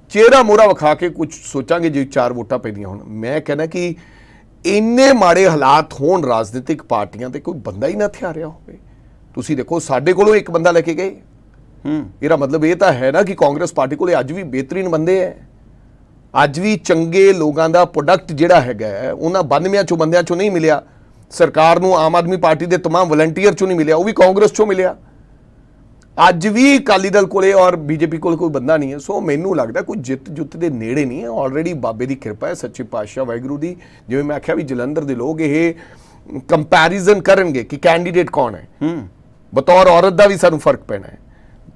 Speaker 2: ਚਿਹਰਾ ਮੋਰਾ ਵਿਖਾ ਕੇ ਕੁਝ ਸੋਚਾਂਗੇ ਜੇ ਚਾਰ ਵੋਟਾਂ ਪੈਦੀਆਂ ਹੁਣ। ਮੈਂ ਕਹਿੰਦਾ ਕਿ ਇੰਨੇ ਮਾੜੇ ਹਾਲਾਤ ਹੋਣ ਰਾਜਨੀਤਿਕ ਪਾਰਟੀਆਂ ਤੇ ਕੋਈ ਬੰਦਾ ਹੀ ਨਾ ਹਥਿਆਰਿਆ ਹੋਵੇ। ਤੁਸੀਂ ਦੇਖੋ ਸਾਡੇ ਕੋਲੋਂ ਇੱਕ ਬੰਦਾ ਲੈ ਕੇ ਗਏ।
Speaker 1: ਹੂੰ
Speaker 2: ਇਹਦਾ ਮਤਲਬ ਇਹ ਤਾਂ ਹੈ ਨਾ ਕਿ ਕਾਂਗਰਸ ਪਾਰਟੀ ਕੋਲੇ ਅੱਜ ਵੀ ਬਿਹਤਰੀਨ ਬੰਦੇ ਐ ਅੱਜ ਵੀ ਚੰਗੇ ਲੋਕਾਂ ਦਾ ਪ੍ਰੋਡਕਟ ਜਿਹੜਾ ਹੈਗਾ ਹੈ, ਉਹਨਾਂ 92 ਚੋਂ ਬੰਦਿਆਂ ਚੋਂ ਨਹੀਂ ਮਿਲਿਆ ਸਰਕਾਰ ਨੂੰ ਆਮ ਆਦਮੀ ਪਾਰਟੀ ਦੇ तमाम ਵਲੰਟੀਅਰ ਚੋਂ ਨਹੀਂ ਮਿਲਿਆ ਉਹ ਵੀ ਕਾਂਗਰਸ ਚੋਂ ਮਿਲਿਆ ਅੱਜ ਵੀ ਅਕਾਲੀ ਦਲ ਕੋਲੇ ਔਰ ਬੀਜੇਪੀ ਕੋਲ ਕੋਈ ਬੰਦਾ ਨਹੀਂ ਹੈ ਸੋ ਮੈਨੂੰ ਲੱਗਦਾ ਕੋਈ ਜਿੱਤ ਜੁੱਤ ਦੇ ਨੇੜੇ ਨਹੀਂ ਹੈ ਆਲਰੇਡੀ ਬਾਬੇ ਦੀ ਕਿਰਪਾ ਹੈ ਸੱਚੇ ਪਾਤਸ਼ਾਹ ਵਾਹਿਗੁਰੂ ਦੀ ਜਿਵੇਂ ਮੈਂ ਆਖਿਆ ਵੀ ਜਲੰਧਰ ਦੇ ਲੋਕ ਇਹ ਕੰਪੈਰੀਜ਼ਨ ਕਰਨਗੇ ਕਿ ਕੈਂਡੀਡੇਟ ਕੌਣ ਹੈ
Speaker 1: ਹੂੰ
Speaker 2: ਬਤੌਰ ਔਰਤ ਦਾ ਵੀ ਸਾਨੂੰ ਫਰਕ ਪੈਣਾ ਹੈ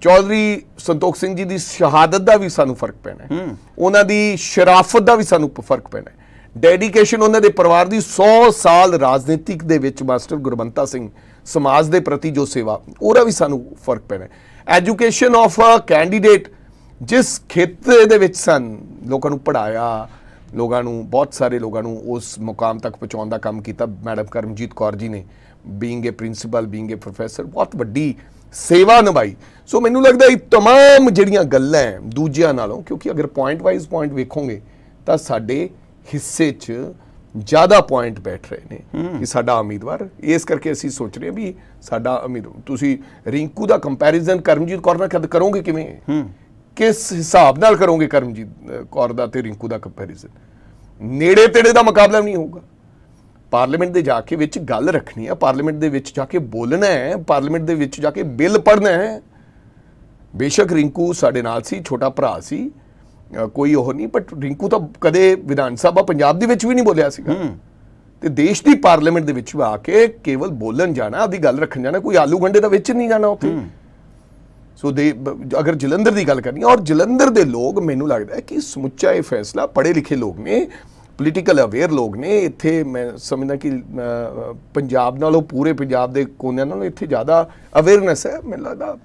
Speaker 2: ਚੌਧਰੀ ਸੰਤੋਖ ਸਿੰਘ ਜੀ ਦੀ ਸ਼ਹਾਦਤ ਦਾ ਵੀ ਸਾਨੂੰ ਫ਼ਰਕ ਪੈਣਾ ਹੈ। ਉਹਨਾਂ ਦੀ ਸ਼ਰਾਫਤ ਦਾ ਵੀ ਸਾਨੂੰ ਫ਼ਰਕ ਪੈਣਾ ਹੈ। ਡੈਡੀਕੇਸ਼ਨ ਉਹਨਾਂ ਦੇ ਪਰਿਵਾਰ ਦੀ 100 ਸਾਲ ਰਾਜਨੀਤਿਕ ਦੇ ਵਿੱਚ ਮਾਸਟਰ ਗੁਰਬੰਤਾ ਸਿੰਘ ਸਮਾਜ ਦੇ ਪ੍ਰਤੀ ਜੋ ਸੇਵਾ ਉਹਦਾ ਵੀ ਸਾਨੂੰ ਫ਼ਰਕ ਪੈਣਾ ਹੈ। ਐਜੂਕੇਸ਼ਨ ਆਫ ਅ ਕੈਂਡੀਡੇਟ ਜਿਸ ਖੇਤਰ ਦੇ ਵਿੱਚ ਸਨ ਲੋਕਾਂ ਨੂੰ ਪੜਾਇਆ ਲੋਕਾਂ ਨੂੰ ਬਹੁਤ ਸਾਰੇ ਲੋਕਾਂ ਨੂੰ ਉਸ ਮੁਕਾਮ ਤੱਕ ਪਹੁੰਚਾਉਣ ਦਾ ਕੰਮ ਕੀਤਾ ਮੈਡਮ ਕਰਮਜੀਤ ਕੌਰ ਜੀ ਨੇ being a principal being a professor ਬਹੁਤ ਵੱਡੀ ਸੇਵਾ ਨਿਭਾਈ। ਸੋ ਮੈਨੂੰ ਲੱਗਦਾ ਇਹ तमाम ਜਿਹੜੀਆਂ ਗੱਲਾਂ ਹੈ ਦੂਜਿਆਂ ਨਾਲੋਂ ਕਿਉਂਕਿ ਅਗਰ ਪੁਆਇੰਟ ਵਾਈਜ਼ ਪੁਆਇੰਟ ਵੇਖੋਗੇ ਤਾਂ ਸਾਡੇ ਹਿੱਸੇ 'ਚ ਜ਼ਿਆਦਾ ਪੁਆਇੰਟ ਬੈਠ ਰਹੇ ਨੇ ਕਿ ਸਾਡਾ ਉਮੀਦਵਾਰ ਇਸ ਕਰਕੇ ਅਸੀਂ ਸੋਚ ਰਹੇ ਹਾਂ ਵੀ ਸਾਡਾ ਉਮੀਦ ਤੁਸੀਂ ਰਿੰਕੂ ਦਾ ਕੰਪੈਰੀਜ਼ਨ ਕਰਮਜੀਤ ਕੌਰ ਨਾਲ ਕਦ ਕਰੋਗੇ ਕਿਵੇਂ ਕਿਸ ਹਿਸਾਬ ਨਾਲ ਕਰੋਗੇ ਕਰਮਜੀਤ ਅ, ਕੌਰ ਦਾ ਤੇ ਰਿੰਕੂ ਦਾ ਕੰਪੈਰੀਜ਼ਨ ਨੇੜੇ ਤੇੜੇ ਦਾ ਮੁਕਾਬਲਾ ਵੀ ਨਹੀਂ ਹੋਊਗਾ ਪਾਰਲੀਮੈਂਟ ਦੇ ਜਾ ਕੇ ਵਿੱਚ ਗੱਲ ਰੱਖਣੀ ਹੈ ਪਾਰਲੀਮੈਂਟ ਦੇ ਵਿੱਚ ਜਾ ਕੇ ਬੋਲਣਾ ਹੈ ਪਾਰਲੀਮੈਂਟ ਦੇ ਵਿੱਚ ਜਾ ਕੇ ਬਿੱਲ ਪੜ੍ਹਨਾ ਹੈ ਬੇਸ਼ੱਕ ਰਿੰਕੂ ਸਾਡੇ ਨਾਲ ਸੀ ਛੋਟਾ ਭਰਾ ਸੀ। ਕੋਈ ਉਹ ਨਹੀਂ ਬਟ ਰਿੰਕੂ ਤਾਂ ਕਦੇ ਵਿਧਾਨ ਸਭਾ ਪੰਜਾਬ ਦੇ ਵਿੱਚ ਵੀ ਨਹੀਂ ਬੋਲਿਆ ਸੀਗਾ। ਤੇ ਦੇਸ਼ ਦੀ ਪਾਰਲੀਮੈਂਟ ਦੇ ਵਿੱਚ ਵੀ ਆ ਕੇ ਕੇਵਲ ਬੋਲਣ ਜਾਣਾ ਆਪਦੀ ਗੱਲ ਰੱਖਣ ਜਾਣਾ ਕੋਈ ਆਲੂ ਗੰਡੇ ਦਾ ਵਿੱਚ ਨਹੀਂ ਜਾਣਾ ਉੱਥੇ। ਸੋ ਦੇ ਅਗਰ ਜਲੰਧਰ ਦੀ ਗੱਲ ਕਰਨੀ ਔਰ ਜਲੰਧਰ ਦੇ ਲੋਕ ਮੈਨੂੰ ਲੱਗਦਾ ਹੈ ਕਿ ਸਮੁੱਚਾ ਇਹ ਫੈਸਲਾ ਪੜ੍ਹੇ ਲਿਖੇ ਲੋਕ ਨੇ ਪੋਲੀਟੀਕਲ ਅਵੇਅਰ ਲੋਕ ਨੇ ਇੱਥੇ ਮੈਂ ਸਮਝਦਾ ਕਿ ਪੰਜਾਬ ਨਾਲੋਂ ਪੂਰੇ ਪੰਜਾਬ ਦੇ ਕੋਨਿਆਂ ਨਾਲੋਂ ਇੱਥੇ ਜ਼ਿਆਦਾ ਅਵੇਅਰਨੈਸ ਹੈ ਮੈਨੂੰ ਲੱਗਦਾ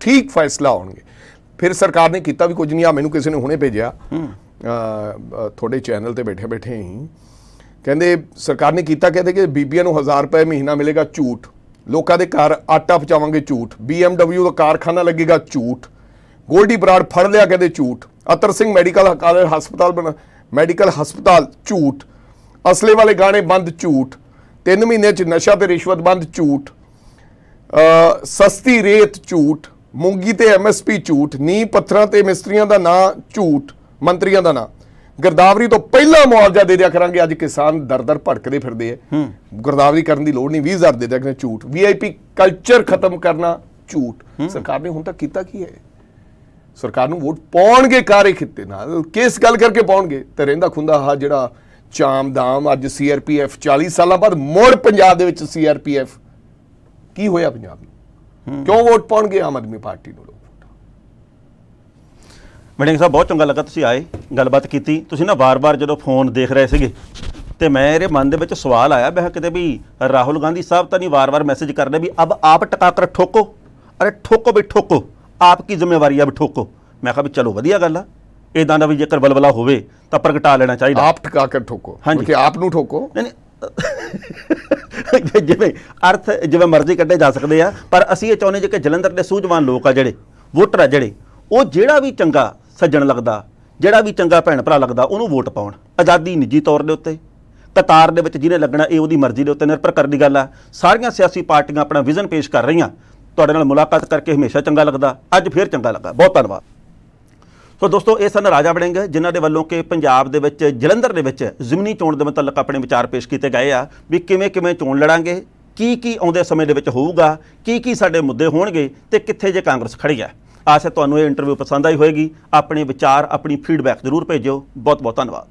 Speaker 2: ਠੀਕ ਫੈਸਲਾ ਹੋਣਗੇ। ਫਿਰ ਸਰਕਾਰ ਨੇ ਕੀਤਾ ਵੀ ਕੁਝ ਨਹੀਂ ਆ ਮੈਨੂੰ ਕਿਸੇ ਨੇ ਹੁਣੇ ਭੇਜਿਆ। ਤੁਹਾਡੇ ਚੈਨਲ ਤੇ ਬੈਠੇ ਬੈਠੇ ਹੀ। ਕਹਿੰਦੇ ਸਰਕਾਰ ਨੇ ਕੀਤਾ ਕਹਿੰਦੇ ਕਿ ਬੀਬੀਆਂ ਨੂੰ 1000 ਰੁਪਏ ਮਹੀਨਾ ਮਿਲੇਗਾ ਝੂਠ। ਲੋਕਾਂ ਦੇ ਘਰ ਆਟਾ ਪਹੁੰਚਾਵਾਂਗੇ ਝੂਠ। BMW ਦਾ ਕਾਰਖਾਨਾ ਲੱਗੇਗਾ ਝੂਠ। ਗੋਲਡੀ ਬਰਾੜ ਫੜ ਲਿਆ ਕਹਿੰਦੇ ਝੂਠ। ਅਤਰ ਸਿੰਘ ਮੈਡੀਕਲ ਕਾਲਜ ਹਸਪਤਾਲ ਬਣਾ ਮੈਡੀਕਲ ਹਸਪਤਾਲ ਝੂਠ। ਅਸਲੇ ਵਾਲੇ ਗਾਣੇ ਬੰਦ ਝੂਠ। 3 ਮਹੀਨੇ ਚ ਨਸ਼ਾ ਤੇ ਰਿਸ਼ਵਤ ਬੰਦ ਝੂਠ। ਸਸਤੀ ਰੇਤ ਝੂਠ ਮੂੰਗੀ ਤੇ ਐਮਐਸਪੀ ਝੂਠ ਨੀ ਪੱਥਰਾਂ ਤੇ ਮਿਸਤਰੀਆਂ ਦਾ ਨਾਂ ਝੂਠ ਮੰਤਰੀਆਂ ਦਾ ਨਾਂ। ਗਰਦਾਵਰੀ ਤੋਂ ਪਹਿਲਾਂ ਮੁਆਵਜ਼ਾ ਦੇ ਦਿਆ ਕਰਾਂਗੇ ਅੱਜ ਕਿਸਾਨ ਦਰ-ਦਰ ਭਟਕਦੇ ਫਿਰਦੇ ਐ ਗਰਦਾਵਰੀ ਕਰਨ ਦੀ ਲੋੜ ਨਹੀਂ 20000 ਦੇ ਦਿਆ ਕਰਾਂਗੇ ਝੂਠ। ਵੀਆਈਪੀ ਕਲਚਰ ਖਤਮ ਕਰਨਾ ਝੂਠ। ਸਰਕਾਰ ਨੇ ਹੁਣ ਤੱਕ ਕੀਤਾ ਕੀ ਹੈ? ਸਰਕਾਰ ਨੂੰ ਵੋਟ ਪਾਉਣਗੇ ਕਾਰੇ ਖਿੱਤੇ ਨਾਲ। ਕਿਸ ਗੱਲ ਕਰਕੇ ਪਾਉਣਗੇ? ਤੇ ਰਹਿੰਦਾ ਖੁੰਦਾ ਹਾ ਜਿਹੜਾ ਚਾਮ ਦਾਮ ਅੱਜ ਸੀਆਰਪੀਐਫ 40 ਸਾਲਾਂ ਬਾਅਦ ਮੋੜ ਪੰਜਾਬ ਦੇ ਵਿੱਚ ਸੀਆਰਪੀਐਫ ਕੀ ਹੋਇਆ ਪੰਜਾਬ ਨੂੰ? ਕਿਉਂ ਵੋਟ ਪਾਉਣਗੇ ਆਮ ਆਦਮੀ ਪਾਰਟੀ ਨੂੰ ਲੋਕ?
Speaker 1: ਮੀਟਿੰਗ ਸਾਹਿਬ ਬਹੁਤ ਚੰਗਾ ਲੱਗਾ ਤੁਸੀਂ ਆਏ ਗੱਲਬਾਤ ਕੀਤੀ। ਤੁਸੀਂ ਨਾ ਵਾਰ-ਵਾਰ ਜਦੋਂ ਫੋਨ ਦੇਖ ਰਹੇ ਸੀਗੇ ਤੇ ਮੇਰੇ ਮਨ ਦੇ ਵਿੱਚ ਸਵਾਲ ਆਇਆ ਕਿਹਾ ਕਿਤੇ ਵੀ ਰਾਹੁਲ ਗਾਂਧੀ ਸਾਹਿਬ ਤਾਂ ਨਹੀਂ ਵਾਰ-ਵਾਰ ਮੈਸੇਜ ਕਰ ਰਹੇ ਵੀ ਅਬ ਆਪ ਟਕਾ ਕਰ ਠੋਕੋ। ਅਰੇ ਠੋਕੋ ਵੀ ਠੋਕੋ ਆਪ ਕੀ ਜ਼ਿੰਮੇਵਾਰੀ ਆ ਵੀ ਠੋਕੋ? ਮੈਂ ਕਿਹਾ ਵੀ ਚਲੋ ਵਧੀਆ ਗੱਲ ਆ ਇਦਾਂ ਦਾ ਵੀ ਜੇਕਰ ਬਲਬਲਾ ਹੋਵੇ ਤਾਂ ਪ੍ਰਗਟਾ ਲੈਣਾ ਚਾਹੀਦਾ।
Speaker 2: ਆਪ ਟਿਕਾ ਕੇ ਠੋਕੋ।
Speaker 1: ਹਾਂਜੀ।
Speaker 2: ਕਿ ਆਪ ਨੂੰ ਠੋਕੋ।
Speaker 1: ਨਹੀਂ ਨਹੀਂ ਜਿਵੇਂ ਅਰਥ ਜਿਵੇਂ ਮਰਜ਼ੀ ਕੱਢੇ ਜਾ ਸਕਦੇ ਆ, ਪਰ ਅਸੀਂ ਇਹ ਚਾਹੁੰਦੇ ਜੇ ਕਿ ਜਲੰਧਰ ਦੇ ਸੂਝਵਾਨ ਲੋਕ ਆ ਜਿਹੜੇ, ਵੋਟਰ ਆ ਜਿਹੜੇ, ਉਹ ਜਿਹੜਾ ਵੀ ਚੰਗਾ ਸੱਜਣ ਲੱਗਦਾ, ਜਿਹੜਾ ਵੀ ਚੰਗਾ ਭੈਣ ਭਰਾ ਲੱਗਦਾ, ਉਹਨੂੰ ਵੋਟ ਪਾਉਣ। ਆਜ਼ਾਦੀ ਨਿੱਜੀ ਤੌਰ ਦੇ ਉੱਤੇ, ਕਤਾਰ ਦੇ ਵਿੱਚ ਜਿਹਨੇ ਲੱਗਣਾ ਇਹ ਉਹਦੀ ਮਰਜ਼ੀ ਦੇ ਉੱਤੇ ਨਿਰਭਰ ਕਰਨ ਦੀ ਗੱਲ ਆ। ਸਾਰੀਆਂ ਸਿਆਸੀ ਪਾਰਟੀਆਂ ਆਪਣਾ ਵਿਜ਼ਨ ਪੇਸ਼ ਕਰ ਰਹੀਆਂ। ਤੁਹਾਡੇ ਨਾਲ ਮੁਲਾਕਾਤ ਕਰਕੇ ਹਮੇਸ਼ਾ ਚੰਗਾ ਲੱਗਦਾ, ਅੱਜ ਫੇਰ ਚੰਗਾ ਲੱਗਾ। ਬਹੁਤ ਧੰਨਵਾਦ। ਸੋ ਦੋਸਤੋ, ਇਹ ਸਨ ਰਾਜਾ ਵੜਿੰਗ, ਜਿਨ੍ਹਾਂ ਦੇ ਵੱਲੋਂ ਕਿ ਪੰਜਾਬ ਦੇ ਵਿੱਚ, ਜਲੰਧਰ ਦੇ ਵਿੱਚ ਜ਼ਿਮਨੀ ਚੋਣ ਦੇ ਮੁਤਲਕ ਆਪਣੇ ਵਿਚਾਰ ਪੇਸ਼ ਕੀਤੇ ਗਏ ਆ ਵੀ ਕਿਵੇਂ ਕਿਵੇਂ ਚੋਣ ਲੜਾਂਗੇ, ਕੀ ਕੀ ਆਉਂਦੇ ਸਮੇਂ ਦੇ ਵਿੱਚ ਹੋਊਗਾ, ਕੀ ਕੀ ਸਾਡੇ ਮੁੱਦੇ ਹੋਣਗੇ ਤੇ ਕਿੱਥੇ ਜੇ ਕਾਂਗਰਸ ਖੜੀ ਹੈ ਆਸ ਹੈ ਤੁਹਾਨੂੰ ਇਹ ਇੰਟਰਵਿਊ ਪਸੰਦ ਆਈ ਹੋਵੇਗੀ ਆਪਣੇ ਵਿਚਾਰ, ਆਪਣੀ ਫੀਡਬੈਕ ਜ਼ਰੂਰ ਭੇਜਿਓ। ਬਹੁਤ ਬਹੁਤ ਧੰਨਵਾਦ।